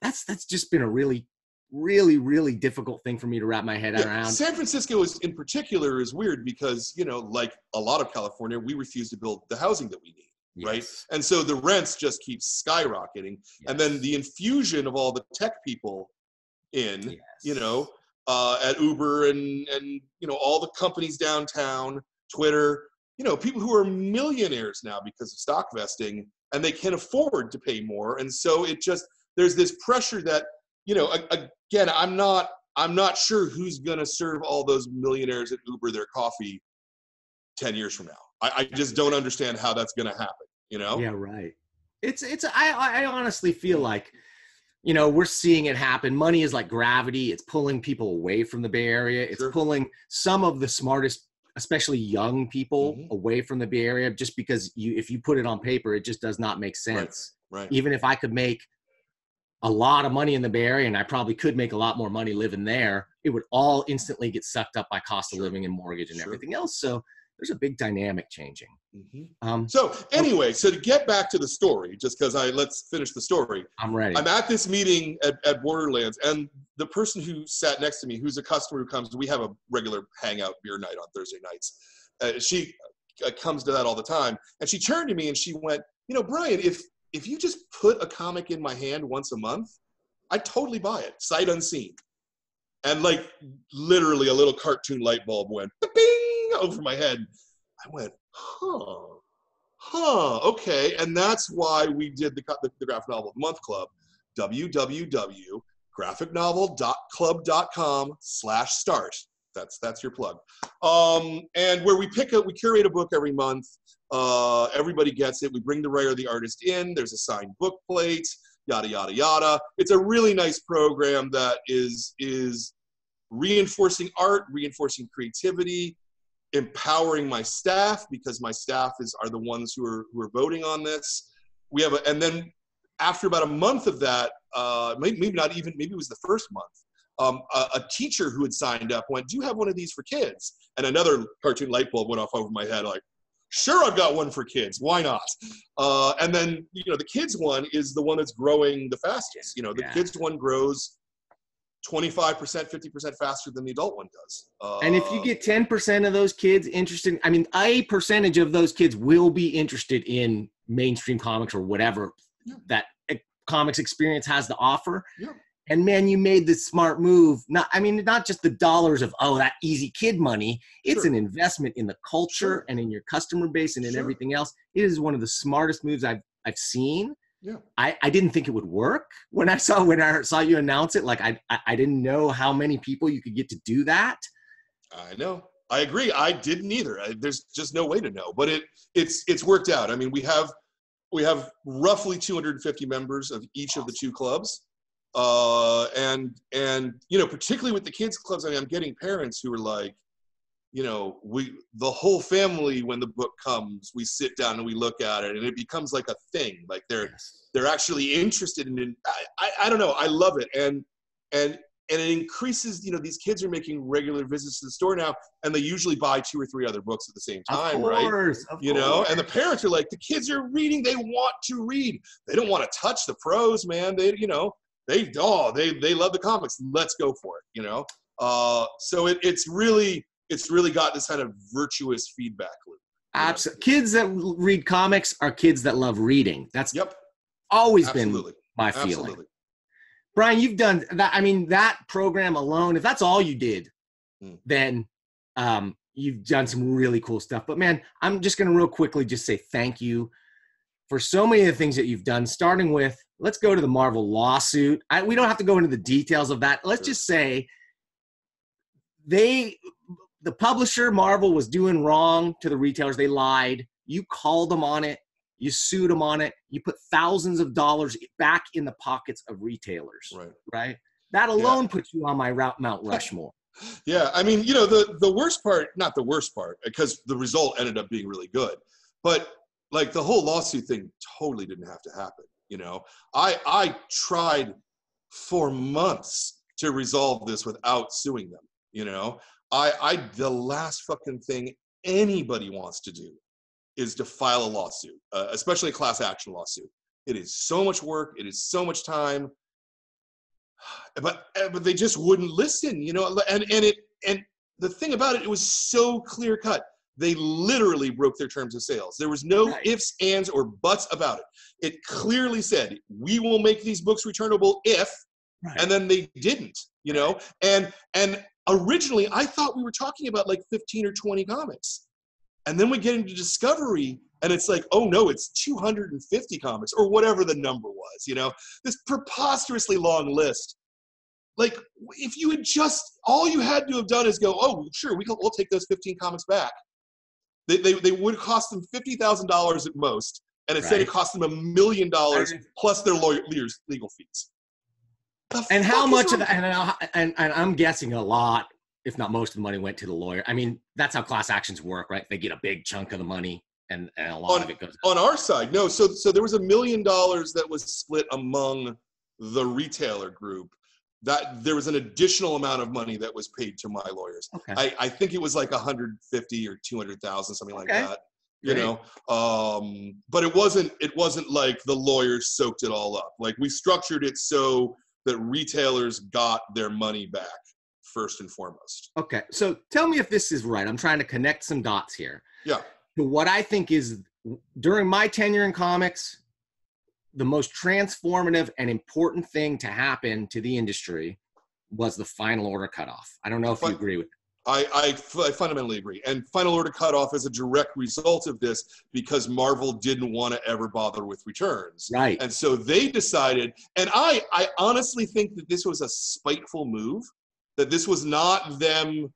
Speaker 1: that's that's just been a really really really difficult thing for me to wrap my head yeah, around
Speaker 2: san francisco is in particular is weird because you know like a lot of california we refuse to build the housing that we need yes. right and so the rents just keep skyrocketing yes. and then the infusion of all the tech people in yes. you know uh, at uber and and you know all the companies downtown twitter you know people who are millionaires now because of stock vesting and they can afford to pay more and so it just there's this pressure that you know, again, I'm not I'm not sure who's going to serve all those millionaires at Uber their coffee 10 years from now. I, I just don't understand how that's going to happen, you know?
Speaker 1: Yeah, right. It's, it's, I, I honestly feel like, you know, we're seeing it happen. Money is like gravity. It's pulling people away from the Bay Area. It's sure. pulling some of the smartest, especially young people mm-hmm. away from the Bay Area just because you, if you put it on paper, it just does not make sense.
Speaker 2: Right. right.
Speaker 1: Even if I could make a lot of money in the Bay Area and I probably could make a lot more money living there, it would all instantly get sucked up by cost of living and mortgage and sure. everything else. So there's a big dynamic changing.
Speaker 2: Mm-hmm. Um, so anyway, so to get back to the story, just because I let's finish the story.
Speaker 1: I'm ready.
Speaker 2: I'm at this meeting at, at Borderlands, and the person who sat next to me, who's a customer who comes, we have a regular hangout beer night on Thursday nights. Uh, she uh, comes to that all the time, and she turned to me and she went, "You know, Brian, if if you just put a comic in my hand once a month, I totally buy it, sight unseen. And like literally a little cartoon light bulb went bing over my head. I went, huh, huh, okay. And that's why we did the, the, the graphic novel month club, www.graphicnovel.club.com slash start. That's that's your plug. Um, and where we pick a, we curate a book every month uh, everybody gets it. We bring the writer, the artist in. There's a signed book plate, yada yada yada. It's a really nice program that is is reinforcing art, reinforcing creativity, empowering my staff because my staff is are the ones who are who are voting on this. We have a, and then after about a month of that, uh, maybe, maybe not even maybe it was the first month. Um, a, a, teacher who had signed up went, "Do you have one of these for kids?" And another cartoon light bulb went off over my head, like, "Sure, I've got one for kids. Why not?" Uh, and then you know the kids one is the one that's growing the fastest. You know the yeah. kids one grows 25%, 50% faster than the adult one does.
Speaker 1: Uh, and if you get 10% of those kids interested, I mean, a percentage of those kids will be interested in mainstream comics or whatever yeah. that Comix Experience has to offer. Yeah. And man, you made the smart move. Not, I mean, not just the dollars of oh that easy kid money. It's sure. an investment in the culture sure. and in your customer base and in sure. everything else. It is one of the smartest moves I've I've seen.
Speaker 2: Yeah.
Speaker 1: I, I didn't think it would work when I saw when I saw you announce it. Like I I didn't know how many people you could get to do that.
Speaker 2: I know. I agree. I didn't either. I, there's just no way to know. But it it's it's worked out. I mean, we have we have roughly 250 members of each of the two clubs uh, and and you know particularly with the kids clubs i mean i'm getting parents who are like you know we the whole family when the book comes we sit down and we look at it and it becomes like a thing. Like they're yes. they're actually interested in it. I, I, I don't know. I love it. And and and it increases you know these kids are making regular visits to the store now and they usually buy two or three other books at the same time
Speaker 1: course,
Speaker 2: right you course. know and the parents are like the kids are reading. They want to read. They don't want to touch the prose man. They you know they oh they they love the comics let's go for it you know uh so it, it's really it's really got this kind of virtuous feedback loop
Speaker 1: absolutely kids that read comics are kids that love reading that's
Speaker 2: yep
Speaker 1: always Absolutely. been my feeling Absolutely. Brian, you've done that. I mean, that program alone, if that's all you did, mm. then um, you've done some really cool stuff. But man, I'm just going to real quickly just say thank you for so many of the things that you've done, starting with let's go to the Marvel lawsuit. I, we don't have to go into the details of that. Let's just say they, the publisher, Marvel, was doing wrong to the retailers. They lied. You called them on it you sued them on it you put thousands of dollars back in the pockets of retailers
Speaker 2: right
Speaker 1: right that alone yeah. puts you on my route mount rushmore
Speaker 2: yeah i mean you know the the worst part not the worst part because the result ended up being really good but like the whole lawsuit thing totally didn't have to happen you know i i tried for months to resolve this without suing them you know i i the last fucking thing anybody wants to do is to file a lawsuit, uh, especially a class action lawsuit. It is so much work. It is so much time. But uh, but they just wouldn't listen, you know. And and it and the thing about it, it was so clear cut. They literally broke their terms of sales. There was no right. ifs, ands, or buts about it. It clearly said, "We will make these books returnable if," right. and then they didn't. You know, and and originally I thought we were talking about like 15 or 20 comics. And then we get into Discovery, and it's like, oh no, it's 250 comics or whatever the number was, you know, this preposterously long list. Like, if you had just, all you had to have done is go, oh, sure, we can, we'll take those 15 comics back. They, they, they would cost them $50,000 at most, and instead right. it cost them a million dollars plus their lawyers' legal fees.
Speaker 1: The and how much of that, and, and, and I'm guessing a lot if not most of the money went to the lawyer. I mean, that's how class actions work, right? They get a big chunk of the money and, and a lot
Speaker 2: on,
Speaker 1: of it goes
Speaker 2: on our side. No, so so there was a million dollars that was split among the retailer group. That there was an additional amount of money that was paid to my lawyers. Okay. I, I think it was like 150 or 200,000, something like okay. that. You Great. know, um, but it wasn't. It wasn't like the lawyers soaked it all up. Like we structured it so that retailers got their money back first and foremost.
Speaker 1: Okay. So tell me if this is right. I'm trying to connect some dots here.
Speaker 2: Yeah.
Speaker 1: To what I think is during my tenure in comics, the most transformative and important thing to happen to the industry was the final order cutoff. I don't know if but, you agree with
Speaker 2: I, I, I, fundamentally agree. And Final Order cutoff is a direct result of this because Marvel didn't want to ever bother with returns.
Speaker 1: Right.
Speaker 2: And so they decided, and I, I honestly think that this was a spiteful move that this was not them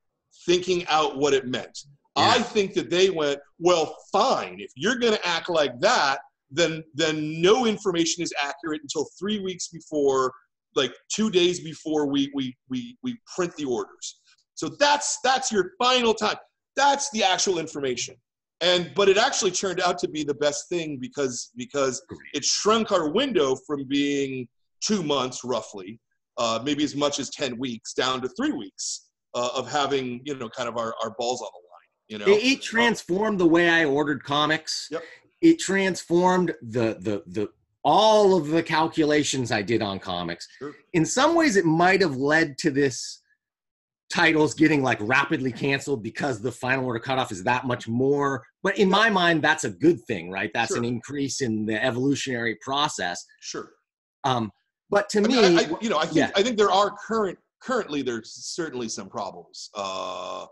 Speaker 2: thinking out what it meant. Yeah. I think that they went, well, fine. If you're going to act like that, then then no information is accurate until three weeks before, like two days before we we we we print the orders. So that's that's your final time. That's the actual information. And but it actually turned out to be the best thing because because it shrunk our window from being two months roughly, uh, maybe as much as 10 weeks down to three weeks uh, of having, you know, kind of our, our balls on the line. You know,
Speaker 1: it, it transformed the way I ordered comics.
Speaker 2: Yep.
Speaker 1: It transformed the the the all of the calculations I did on comics.
Speaker 2: Sure.
Speaker 1: In some ways, it might have led to this titles getting like rapidly canceled because the final order cutoff is that much more. But in my mind, that's a good thing, right? That's
Speaker 2: Sure.
Speaker 1: an increase in the evolutionary process.
Speaker 2: Sure.
Speaker 1: Um, but to
Speaker 2: I
Speaker 1: me,
Speaker 2: mean, I, you know, I think
Speaker 1: yeah.
Speaker 2: I think there are current currently there's certainly some problems. Uh,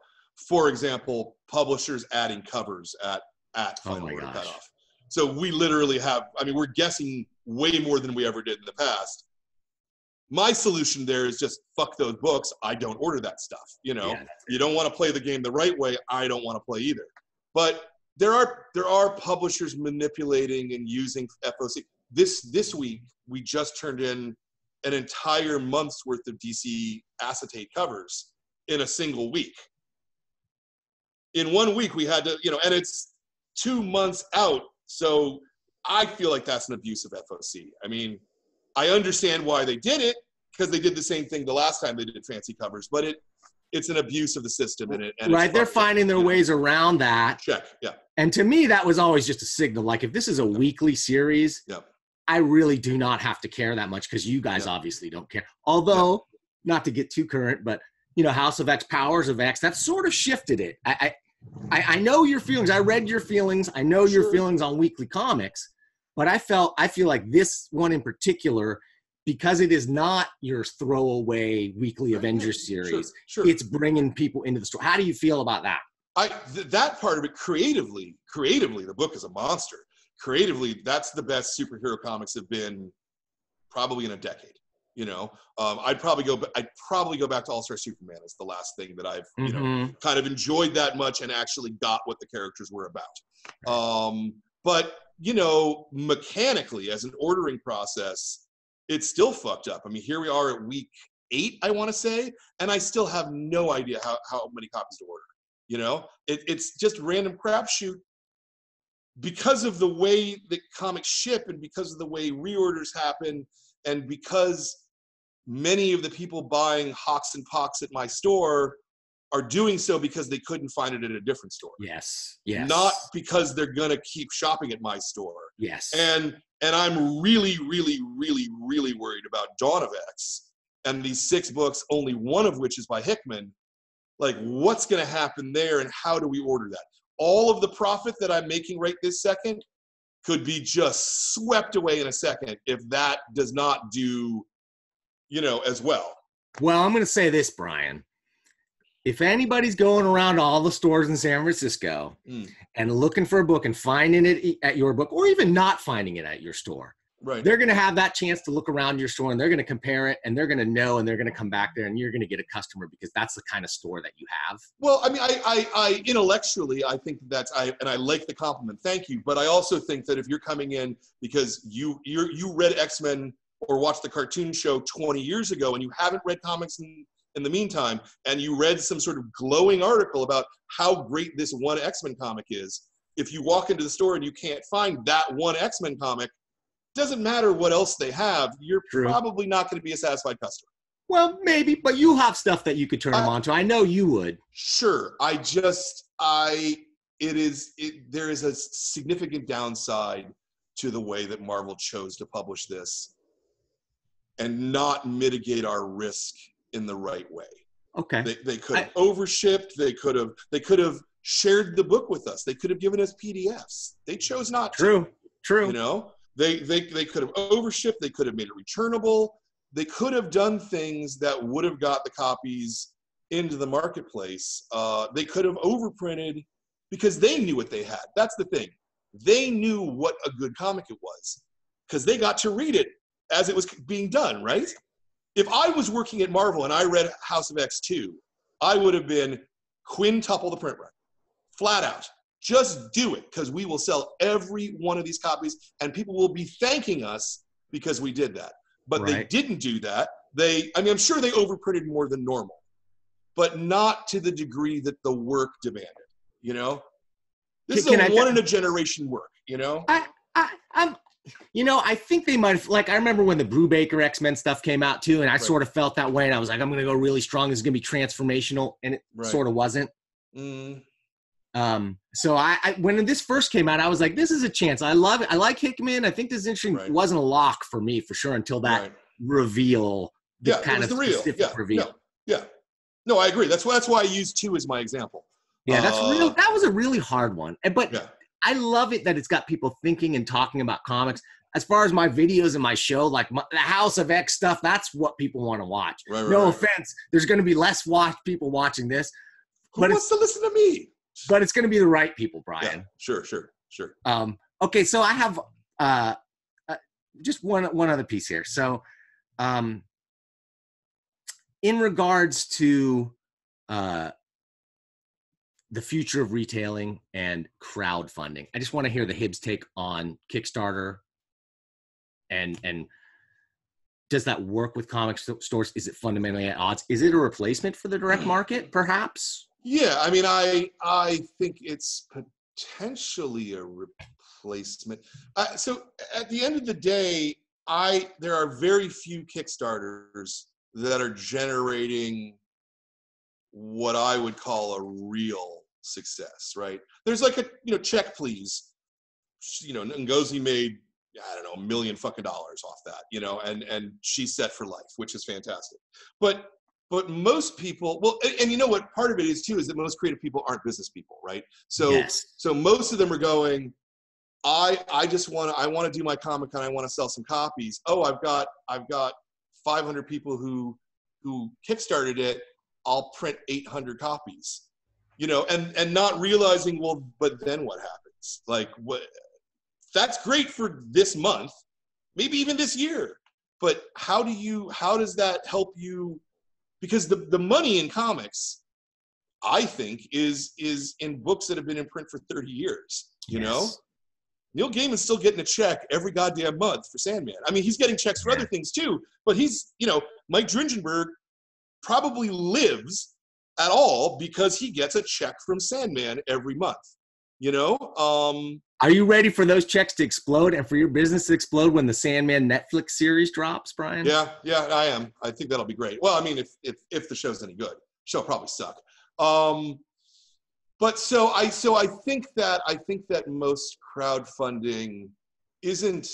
Speaker 2: for example, publishers adding covers at at
Speaker 1: Oh
Speaker 2: final
Speaker 1: my
Speaker 2: order
Speaker 1: gosh.
Speaker 2: cutoff. So we literally have. I mean, we're guessing way more than we ever did in the past. My solution there is just fuck those books. I don't order that stuff. You know,
Speaker 1: Yeah,
Speaker 2: you don't want to play the game the right way. I don't want to play either. But there are there are publishers manipulating and using FOC. This this week we just turned in an entire month's worth of DC acetate covers in a single week. In one week we had to, you know, and it's two months out. So I feel like that's an abuse of FOC. I mean, I understand why they did it because they did the same thing the last time they did fancy covers, but it it's an abuse of the system and it and
Speaker 1: right, they're finding their ways around that.
Speaker 2: Check, yeah,
Speaker 1: And to me, that was always just a signal. Like if this is a weekly series,
Speaker 2: yeah.
Speaker 1: I really do not have to care that much because you guys
Speaker 2: Yeah.
Speaker 1: obviously don't care. Although, not to get too current, but you know, House of X, Powers of X, that sort of shifted it. I, I, I, I know your feelings. I read your feelings. I know your feelings on weekly comics, but I felt I feel like this one in particular, because it is not your throwaway weekly
Speaker 2: Right,
Speaker 1: Avengers
Speaker 2: Sure,
Speaker 1: series.
Speaker 2: sure.
Speaker 1: It's bringing people into the story. How do you feel about that?
Speaker 2: I th- that part of it creatively, creatively, the book is a monster. Creatively, that's the best superhero comics have been probably in a decade. You know, um, I'd probably go. I'd probably go back to All Star Superman as the last thing that I've you know
Speaker 1: Mhm.
Speaker 2: kind of enjoyed that much and actually got what the characters were about. Um, but you know, mechanically, as an ordering process, it's still fucked up. I mean, here we are at week eight, I want to say, and I still have no idea how, how many copies to order. You know, it, it's just random crapshoot because of the way that comics ship and because of the way reorders happen and because many of the people buying HoX and PoX at my store are doing so because they couldn't find it at a different store.
Speaker 1: Yes. Yes.
Speaker 2: Not because they're gonna keep shopping at my store.
Speaker 1: Yes.
Speaker 2: And and I'm really, really, really, really worried about Dawn of X and these six books, only one of which is by Hickman. Like, what's gonna happen there, and how do we order that? All of the profit that I'm making right this second could be just swept away in a second if that does not do, you know, as well.
Speaker 1: Well, I'm going to say this, Brian. If anybody's going around all the stores in San Francisco
Speaker 2: Mm.
Speaker 1: and looking for a book and finding it at your book, or even not finding it at your store,
Speaker 2: Right.
Speaker 1: they're going to have that chance to look around your store and they're going to compare it and they're going to know and they're going to come back there and you're going to get a customer because that's the kind of store that you have.
Speaker 2: Well, I mean, I, I, I intellectually, I think that's I, and I like the compliment. Thank you, but I also think that if you're coming in because you you you read X Men or watched the cartoon show 20 years ago and you haven't read comics in in the meantime, and you read some sort of glowing article about how great this one X Men comic is, if you walk into the store and you can't find that one X Men comic, doesn't matter what else they have, you're
Speaker 1: True.
Speaker 2: probably not going to be a satisfied customer.
Speaker 1: Well, maybe, but you have stuff that you could turn them
Speaker 2: I-
Speaker 1: on to. I know you would.
Speaker 2: Sure. I just I it is it there is a significant downside to the way that Marvel chose to publish this and not mitigate our risk in the right way.
Speaker 1: Okay.
Speaker 2: They they could have overshipped, they could have they could have shared the book with us. They could have given us PDFs. They chose not to.
Speaker 1: True. True.
Speaker 2: You know, they they they could have overshipped. They could have made it returnable. They could have done things that would have got the copies into the marketplace. Uh, they could have overprinted because they knew what they had. That's the thing. They knew what a good comic it was because they got to read it as it was being done. Right? If I was working at Marvel and I read House of X two, I would have been quintuple the print run, flat out. Just do it because we will sell every one of these copies and people will be thanking us because we did that. But they didn't do that. They, I mean, I'm sure they overprinted more than normal, but not to the degree that the work demanded. You know, this
Speaker 1: Can-
Speaker 2: is
Speaker 1: a
Speaker 2: a
Speaker 1: I-
Speaker 2: one in a generation work. You know,
Speaker 1: I, I, I'm You know, I think they might have, like, I remember when the Brubaker X Men stuff came out too, and I
Speaker 2: Right.
Speaker 1: sort of felt that way. And I was like, I'm going to go really strong. This is going to be transformational. And it
Speaker 2: Right.
Speaker 1: sort of wasn't.
Speaker 2: Mm,
Speaker 1: Um, so I, I, when this first came out, I was like, this is a chance. I love it. I like Hickman. I think this is interesting.
Speaker 2: Right.
Speaker 1: It wasn't a lock for me for sure until that reveal, the
Speaker 2: Yeah,
Speaker 1: kind of
Speaker 2: the real.
Speaker 1: specific
Speaker 2: Yeah,
Speaker 1: reveal.
Speaker 2: no, yeah. No, I agree. That's why that's why I used two as my example.
Speaker 1: Yeah, that's
Speaker 2: Uh,
Speaker 1: real. That was a really hard one. But
Speaker 2: Yeah.
Speaker 1: I love it that it's got people thinking and talking about comics. As far as my videos and my show, like my, the House of X stuff, that's what people want to watch.
Speaker 2: Right, right,
Speaker 1: no
Speaker 2: right.
Speaker 1: offense, there's going to be less watch people watching this,
Speaker 2: Who
Speaker 1: but
Speaker 2: wants to listen to me?
Speaker 1: but it's going to be the right people,
Speaker 2: Yeah,
Speaker 1: Brian.
Speaker 2: sure, sure, sure.
Speaker 1: Um, okay, so I have uh, uh, just one one other piece here. So, um, in regards to uh, the future of retailing and crowdfunding, I just want to hear the Hibbs take on Kickstarter, and and does that work with comic sto- stores? Is it fundamentally at odds? Is it a replacement for the direct market, perhaps?
Speaker 2: Yeah, I mean, I I think it's potentially a replacement. Uh, so at the end of the day, I there are very few Kickstarters that are generating what I would call a real success. Right? There's like a you know check please. You know, Ngozi made I don't know a million fucking dollars off that. You know, and and she's set for life, which is fantastic. But but most people well and, and you know what part of it is too is that most creative people aren't business people right so
Speaker 1: yes.
Speaker 2: so most of them are going i i just want to i want to do my comic con i want to sell some copies oh i've got i've got 500 people who who kickstarted it i'll print 800 copies. You know and and not realizing well but then what happens? Like what that's great for this month maybe even this year but how do you how does that help you? Because the, the money in comics i think is is in books that have been in print for 30 years you know? Neil gaiman's still getting a check every goddamn month for sandman. I mean he's getting checks for other things too but he's you know mike dringenberg probably lives at all because he gets a check from sandman every month you know um
Speaker 1: Are you ready for those checks to explode and for your business to explode when the Sandman Netflix series drops, Brian?
Speaker 2: Yeah, yeah, I am. I think that'll be great. Well, I mean, if if if the show's any good, show'll probably suck. Um, but so I so I think that I think that most crowdfunding isn't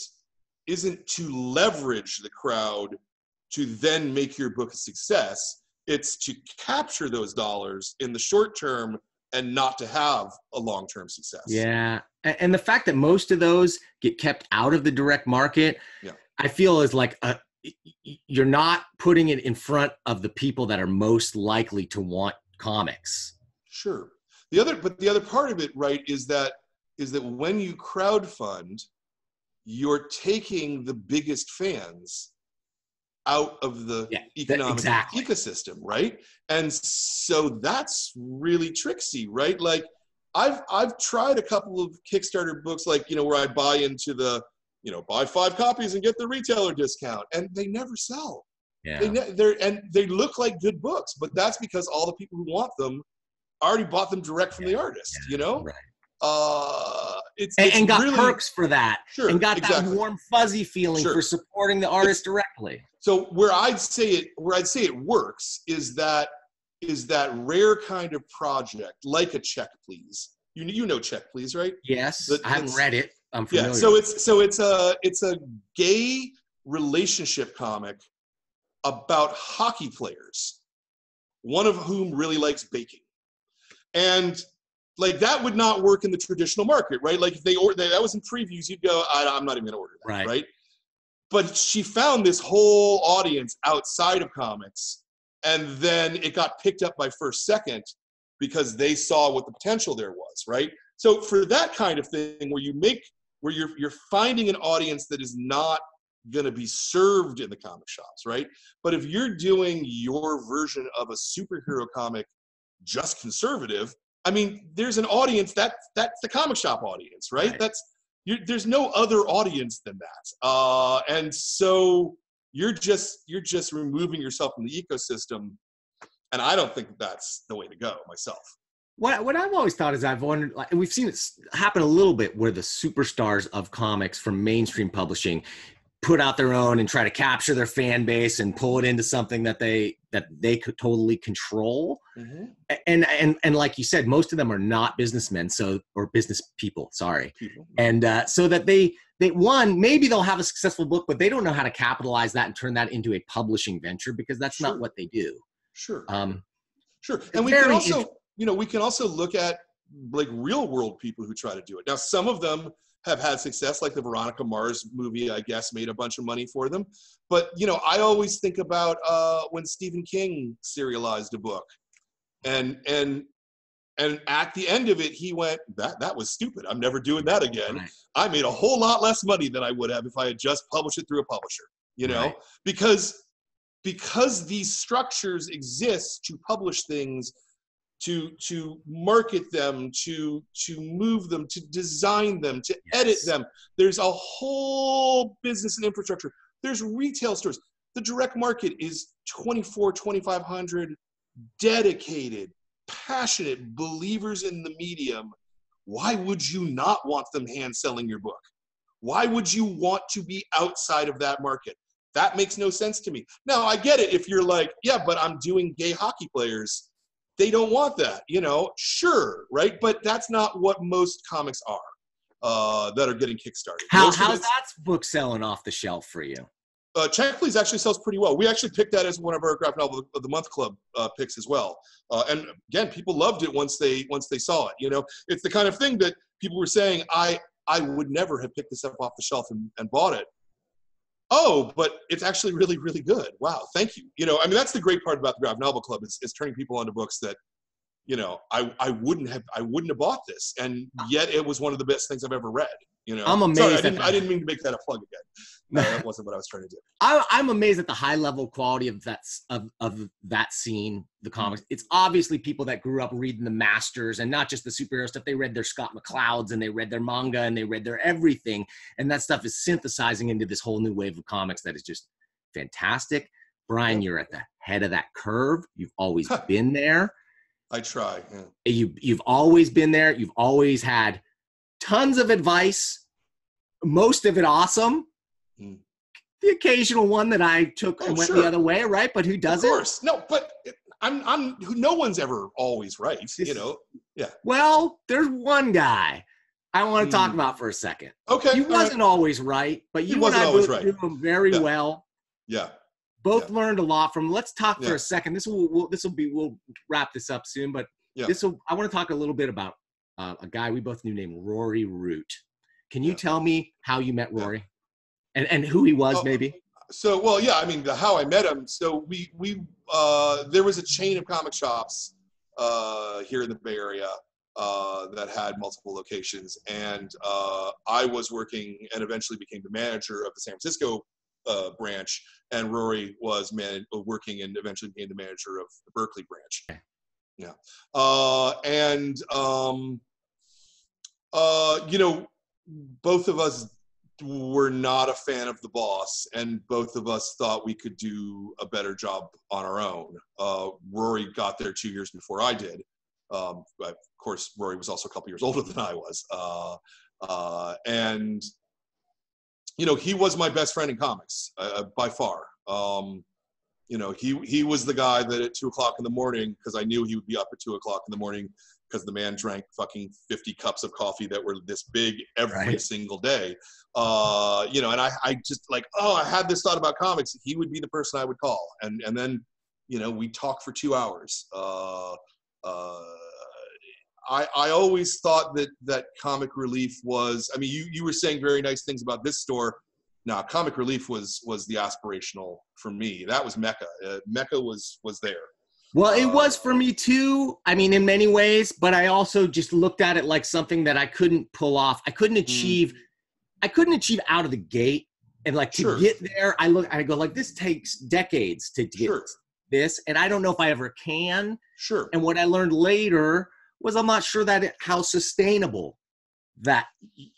Speaker 2: isn't to leverage the crowd to then make your book a success. It's to capture those dollars in the short term and not to have a long term success.
Speaker 1: Yeah. And the fact that most of those get kept out of the direct market,
Speaker 2: Yeah.
Speaker 1: I feel is like a, you're not putting it in front of the people that are most likely to want comics.
Speaker 2: Sure. The other, but the other part of it, right, is that is that when you crowdfund, you're taking the biggest fans out of the
Speaker 1: Yeah,
Speaker 2: economic
Speaker 1: exactly.
Speaker 2: ecosystem, right? And so that's really tricksy, right? Like I've I've tried a couple of Kickstarter books, like you know, where I buy into the you know buy five copies and get the retailer discount, and they never sell.
Speaker 1: Yeah.
Speaker 2: They ne- they're and they look like good books, but that's because all the people who want them already bought them direct from the artist. You know,
Speaker 1: Right.
Speaker 2: uh, it's,
Speaker 1: And,
Speaker 2: it's
Speaker 1: and got
Speaker 2: really,
Speaker 1: perks for that.
Speaker 2: Sure,
Speaker 1: and got
Speaker 2: exactly.
Speaker 1: that warm, fuzzy feeling
Speaker 2: Sure.
Speaker 1: for supporting the artist directly.
Speaker 2: So where I'd say it, where I'd say it works is that is that rare kind of project, like a check please. You you know check please, right?
Speaker 1: Yes. I haven't read it. I'm familiar.
Speaker 2: Yeah. So it's so it's a it's a gay relationship comic about hockey players, one of whom really likes baking, and like that would not work in the traditional market, right? Like if they or that was in previews, you'd go, I, I'm not even going to order that,
Speaker 1: Right.
Speaker 2: right? But she found this whole audience outside of comics, and then it got picked up by First Second because they saw what the potential there was, right? So for that kind of thing, where you make where you're you're finding an audience that is not going to be served in the comic shops, right? But if you're doing your version of a superhero comic just conservative, I mean, there's an audience that that's the comic shop audience, right?
Speaker 1: Right.
Speaker 2: That's you there's no other audience than that. Uh, and so you're just you're just removing yourself from the ecosystem and I don't think that's the way to go myself.
Speaker 1: what what I've always thought is I've wondered, like, and we've seen it happen a little bit, where the superstars of comics from mainstream publishing put out their own and try to capture their fan base and pull it into something that they that they could totally control. Mm-hmm. And and and like you said, most of them are not businessmen, so or business people. Sorry, people. and uh, so that they they one maybe they'll have a successful book, but they don't know how to capitalize that and turn that into a publishing venture because that's sure. not what they do.
Speaker 2: Sure. Um, sure. And we can also you know, we can also look at like real world people who try to do it. Now, some of them have had success, like the Veronica Mars movie, I guess, made a bunch of money for them. But, you know, I always think about uh, when Stephen King serialized a book. And, and, and at the end of it, he went, that, that was stupid. I'm never doing that again. Right. I made a whole lot less money than I would have if I had just published it through a publisher, you know, right. because, because these structures exist to publish things to to market them to to move them to design them to yes. edit them there's a whole business and infrastructure there's retail stores the direct market is 24 2500 dedicated passionate believers in the medium why would you not want them hand selling your book? Why would you want to be outside of that market? That makes no sense to me. Now i get it if you're like yeah but i'm doing gay hockey players. They don't want that you know? Sure right? But that's not what most comics are uh, that are getting kickstarted.
Speaker 1: How, how's that book selling off the shelf for you
Speaker 2: uh, Check Please actually sells pretty well. We actually picked that as one of our graphic novel of the month club uh, picks as well. Uh, and again, people loved it once they once they saw it. You know, it's the kind of thing that people were saying, I I would never have picked this up off the shelf and, and bought it oh, but it's actually really, really good. Wow, thank you. You know, I mean, that's the great part about the Graphic Novel Club is, is turning people onto books that, you know, I, I wouldn't have I wouldn't have bought this, and yet it was one of the best things I've ever read. You know,
Speaker 1: I'm amazed.
Speaker 2: Sorry, I, didn't, I didn't mean to make that a plug again. No, that wasn't what I was trying to do.
Speaker 1: I, am amazed at the high level quality of that of, of that scene, the mm-hmm. comics. It's obviously people that grew up reading the masters and not just the superhero stuff. They read their Scott McClouds and they read their manga and they read their everything, and that stuff is synthesizing into this whole new wave of comics that is just fantastic. Brian, you're at the head of that curve. You've always been there.
Speaker 2: I try.
Speaker 1: Yeah. You you've always been there. You've always had tons of advice, most of it awesome. Mm. The occasional one that I took oh, and went sure. the other way, right? But who doesn't?
Speaker 2: Of course, no. But I'm, I'm. No one's ever always right. You know. Yeah.
Speaker 1: Well, there's one guy I want to mm. talk about for a second.
Speaker 2: Okay.
Speaker 1: He wasn't right. always right, but you and I both right. knew him very
Speaker 2: yeah.
Speaker 1: well.
Speaker 2: Yeah.
Speaker 1: Both
Speaker 2: yeah.
Speaker 1: learned a lot from. Let's talk yeah. for a second. This will we'll, this will be. We'll wrap this up soon, but this will. I want to talk a little bit about uh, a guy we both knew named Rory Root. Can you yeah. tell me how you met Rory, yeah. And and who he was, oh, maybe?
Speaker 2: So, well, yeah, I mean, the, how I met him. So we we uh, there was a chain of comic shops uh, here in the Bay Area uh, that had multiple locations, and uh, I was working and eventually became the manager of the San Francisco uh, branch, and Rory was man- working and eventually became the manager of the Berkeley branch. Okay. Yeah. Uh, and, um, uh, you know, both of us were not a fan of the boss, and both of us thought we could do a better job on our own. Uh, Rory got there two years before I did. Um, of course, Rory was also a couple years older than I was. Uh, uh, and, you know, he was my best friend in comics uh, by far. Um, you know, he he was the guy that at two o'clock in the morning, because I knew he would be up at two o'clock in the morning, because the man drank fucking fifty cups of coffee that were this big every right. single day. Uh, you know, and I I just like, oh, I had this thought about comics. He would be the person I would call, and and then, you know, we talk for two hours. Uh, uh, I, I always thought that that comic relief was i mean you, you were saying very nice things about this store now comic relief was was the aspirational for me that was mecca uh, mecca was was there
Speaker 1: well it was for me too i mean in many ways but i also just looked at it like something that i couldn't pull off i couldn't hmm. achieve mm. i couldn't achieve out of the gate and like to sure. get there i look i go like this takes decades to get sure. this and i don't know if i ever can
Speaker 2: sure
Speaker 1: and what i learned later was i'm not sure that it, how sustainable that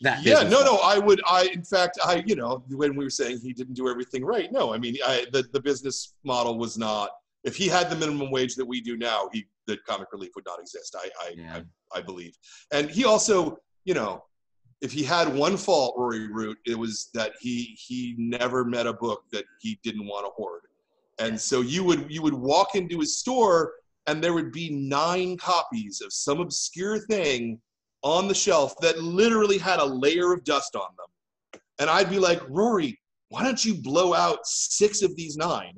Speaker 1: that
Speaker 2: yeah no no i would i in fact i you know when we were saying he didn't do everything right no i mean I, the, the business model was not if he had the minimum wage that we do now, he the comic relief would not exist. I I,
Speaker 1: Yeah.
Speaker 2: I, I believe. And he also, you know, if he had one fault, Rory Root, it was that he he never met a book that he didn't want to hoard. And so you would you would walk into his store and there would be nine copies of some obscure thing on the shelf that literally had a layer of dust on them. And I'd be like, Rory, why don't you blow out six of these nine?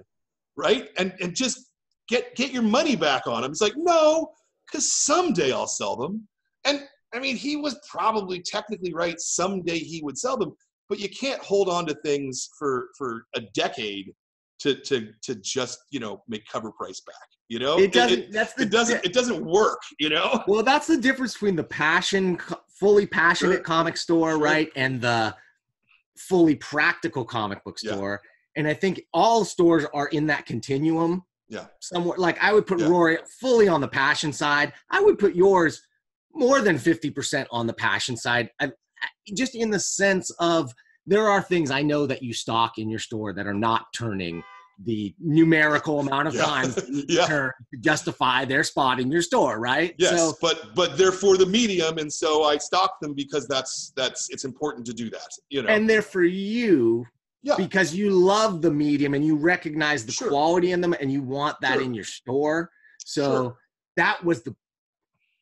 Speaker 2: Right? And and just get get your money back on them. It's like, no, because someday I'll sell them. And I mean, he was probably technically right. Someday he would sell them, but you can't hold on to things for for a decade to to to just you know make cover price back. You know,
Speaker 1: It doesn't.
Speaker 2: It,
Speaker 1: that's the.
Speaker 2: it doesn't. It doesn't work. You know.
Speaker 1: well, that's the difference between the passion, fully passionate
Speaker 2: Sure.
Speaker 1: comic store,
Speaker 2: Sure.
Speaker 1: right, and the fully practical comic book
Speaker 2: Yeah.
Speaker 1: And I think all stores are in that continuum.
Speaker 2: Yeah.
Speaker 1: Somewhere like I would put
Speaker 2: Yeah.
Speaker 1: Rory fully on the passion side. I would put yours more than 50% on the passion side. I, I- just in the sense of there are things I know that you stock in your store that are not turning the numerical amount of
Speaker 2: Yeah.
Speaker 1: times
Speaker 2: Yeah.
Speaker 1: to justify their spot in your store, right?
Speaker 2: Yes,
Speaker 1: So
Speaker 2: but but they're for the medium, and so I stock them because that's that's it's important to do that. You know.
Speaker 1: and they're for you
Speaker 2: Yeah.
Speaker 1: because you love the medium and you recognize the
Speaker 2: Sure.
Speaker 1: quality in them and you want that
Speaker 2: Sure.
Speaker 1: in your store so
Speaker 2: Sure.
Speaker 1: that was the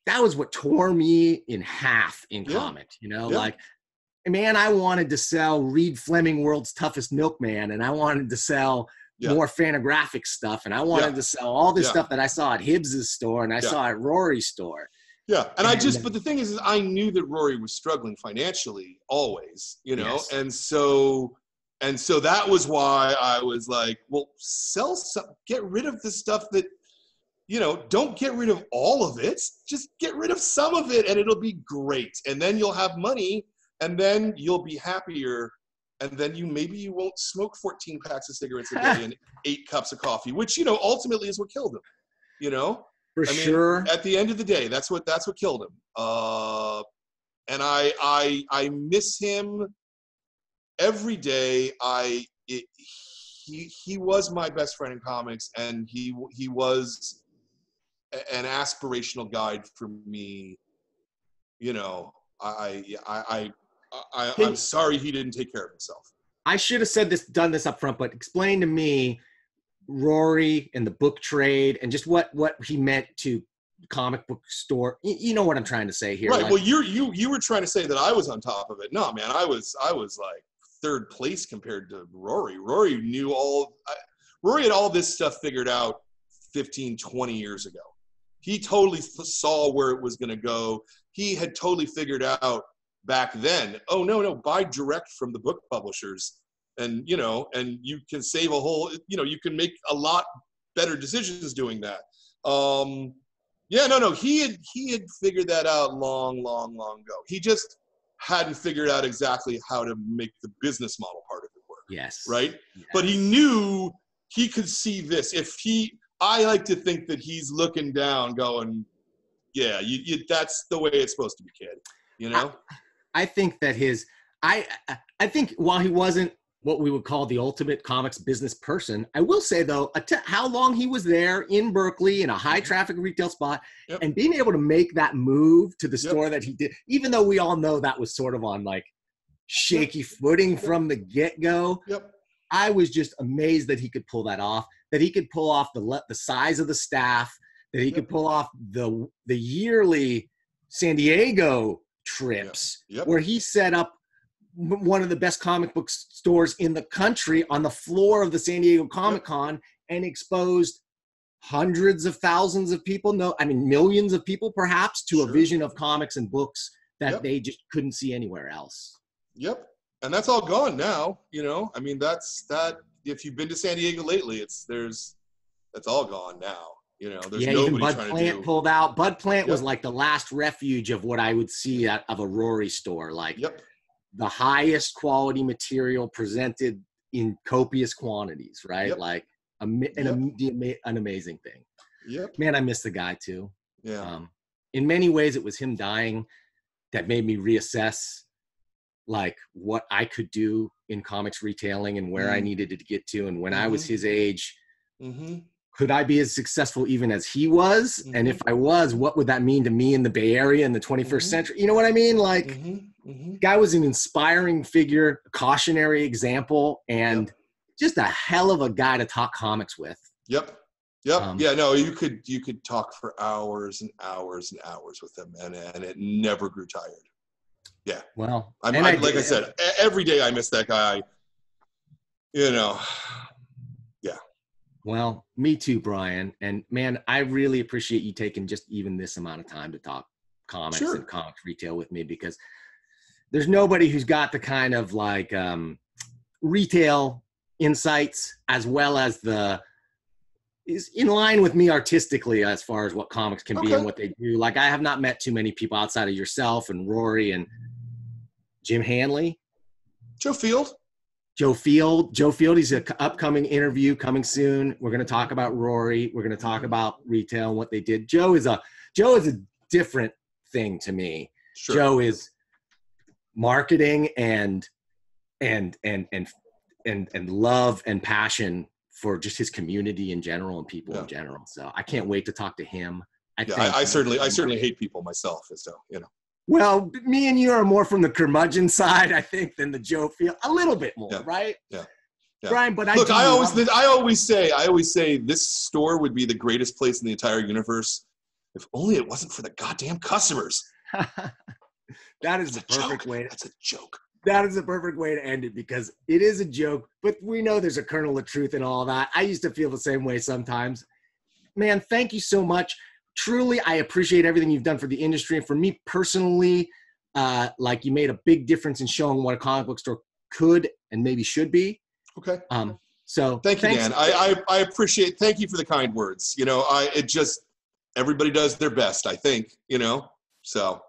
Speaker 1: that was what tore me in half in
Speaker 2: Yeah.
Speaker 1: comics you know
Speaker 2: Yeah.
Speaker 1: like man i wanted to sell Reid Fleming world's toughest milkman and i wanted to sell
Speaker 2: Yeah.
Speaker 1: more Fantagraphics stuff and i wanted to sell all this stuff that i saw at hibbs's store and i saw at rory's store
Speaker 2: Yeah, and I just, but the thing is, is I knew that Rory was struggling financially always, you know,
Speaker 1: Yes.
Speaker 2: and so, and so that was why I was like, well, sell some, get rid of the stuff that, you know, don't get rid of all of it, just get rid of some of it, and it'll be great, and then you'll have money, and then you'll be happier, and then you maybe you won't smoke 14 packs of cigarettes a day and eight cups of coffee, which you know ultimately is what killed him, you know?
Speaker 1: For
Speaker 2: I mean,
Speaker 1: sure.
Speaker 2: at the end of the day that's what that's what killed him. Uh and i i i miss him every day i it, he he was my best friend in comics and he he was an aspirational guide for me you know i i i, I i'm sorry he didn't take care of himself
Speaker 1: I should have said this, done this up front, but explain to me Rory and the book trade and just what what he meant to comic book store. You, you know what I'm trying to say here.
Speaker 2: right
Speaker 1: like-
Speaker 2: well you you you were trying to say that i was on top of it no man i was i was like third place compared to rory rory knew all rory had all this stuff figured out 15 20 years ago he totally saw where it was going to go he had totally figured out back then oh no no buy direct from the book publishers and you know and you can save a whole you know you can make a lot better decisions doing that um yeah, no, no. He had he had figured that out long, long, long ago. He just hadn't figured out exactly how to make the business model part of it work,
Speaker 1: yes,
Speaker 2: right?
Speaker 1: yes.
Speaker 2: But he knew he could see this. If he, I like to think that he's looking down, going, "Yeah, you, you, that's the way it's supposed to be, kid." You know?
Speaker 1: I think that his I I think while he wasn't what we would call the ultimate comics business person, I will say though, t- how long he was there in Berkeley in a high traffic retail spot,
Speaker 2: Mm-hmm. Yep.
Speaker 1: and being able to make that move to the
Speaker 2: Yep.
Speaker 1: store that he did, even though we all know that was sort of on like shaky footing from the get go.
Speaker 2: Yep.
Speaker 1: I was just amazed that he could pull that off. That he could pull off the le- the size of the staff. That he could pull off the the yearly San Diego trips where he set up one of the best comic book stores in the country on the floor of the San Diego Comic Con and exposed hundreds of thousands of people no i mean millions of people perhaps to a vision of comics and books that
Speaker 2: Yep.
Speaker 1: they just couldn't see anywhere else
Speaker 2: Yep. And that's all gone now. You know, I mean, that's that. If you've been to San Diego lately, it's there's that's all gone now. You know, there's
Speaker 1: yeah even
Speaker 2: nobody
Speaker 1: bud
Speaker 2: trying
Speaker 1: plant
Speaker 2: to do.
Speaker 1: pulled out bud plant was like the last refuge of what i would see at, of a rory store like
Speaker 2: Yep.
Speaker 1: The highest quality material presented in copious quantities right
Speaker 2: Yep.
Speaker 1: like an,
Speaker 2: Yep.
Speaker 1: an amazing thing
Speaker 2: Yep.
Speaker 1: man i miss the guy too
Speaker 2: Yeah.
Speaker 1: um, in many ways it was him dying that made me reassess like what i could do in comics retailing and where i
Speaker 2: Mhm.
Speaker 1: needed to get to and when i was
Speaker 2: Mhm.
Speaker 1: his age
Speaker 2: mm-hmm.
Speaker 1: could I be as successful even as he was? Mm-hmm. And if I was, what would that mean to me in the Bay Area in the 21st mm-hmm. century? You know what I mean? Like, mm-hmm. guy was an inspiring figure, a cautionary example, and yep. just a hell of a guy to talk comics with.
Speaker 2: Yep. Yep. Um, yeah. No, you could you could talk for hours and hours and hours with him, and and it never grew tired. Yeah.
Speaker 1: Well,
Speaker 2: I'm, I, like I said, every day I miss that guy. You know, Yeah.
Speaker 1: well, me too, Brian. And man, I really appreciate you taking just even this amount of time to talk comics sure. and comics retail with me because there's nobody who's got the kind of like um, retail insights as well as the is in line with me artistically as far as what comics can okay. be and what they do. Like I have not met too many people outside of yourself and Rory and Jim Hanley.
Speaker 2: Joe Field.
Speaker 1: Joe Field. Joe Field, he's an upcoming interview coming soon. We're going to talk about Rory. We're going to talk about retail and what they did. Joe is a Joe is a different thing to me. Sure. Joe is marketing and and and and and and love and passion for just his community in general and people yeah. in general. So I can't wait to talk to him.
Speaker 2: I, yeah, I, I certainly I certainly hate people myself, so you know.
Speaker 1: Well, me and you are more from the curmudgeon side, I think, than the Joe Field. A little bit more,
Speaker 2: yeah.
Speaker 1: right?
Speaker 2: Yeah. yeah.
Speaker 1: Brian, but
Speaker 2: I look. I always, I always say, I always say, this store would be the greatest place in the entire universe if only it wasn't for the goddamn customers.
Speaker 1: that is the perfect
Speaker 2: joke.
Speaker 1: way.
Speaker 2: That's a joke.
Speaker 1: That is the perfect way to end it because it is a joke, but we know there's a kernel of truth in all that. I used to feel the same way sometimes. Man, thank you so much truly, I appreciate everything you've done for the industry. And for me personally, uh, like you made a big difference in showing what a comic book store could and maybe should be.
Speaker 2: Okay.
Speaker 1: Um, so
Speaker 2: thank you, Dan. I, I, I appreciate. Thank you for the kind words. You know, I it just everybody does their best. I think you know. So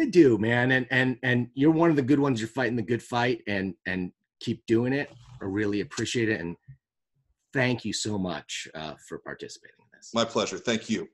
Speaker 1: they do, man, and and and you're one of the good ones. You're fighting the good fight, and and keep doing it. I really appreciate it, and thank you so much uh, for participating in this.
Speaker 2: My pleasure. Thank you.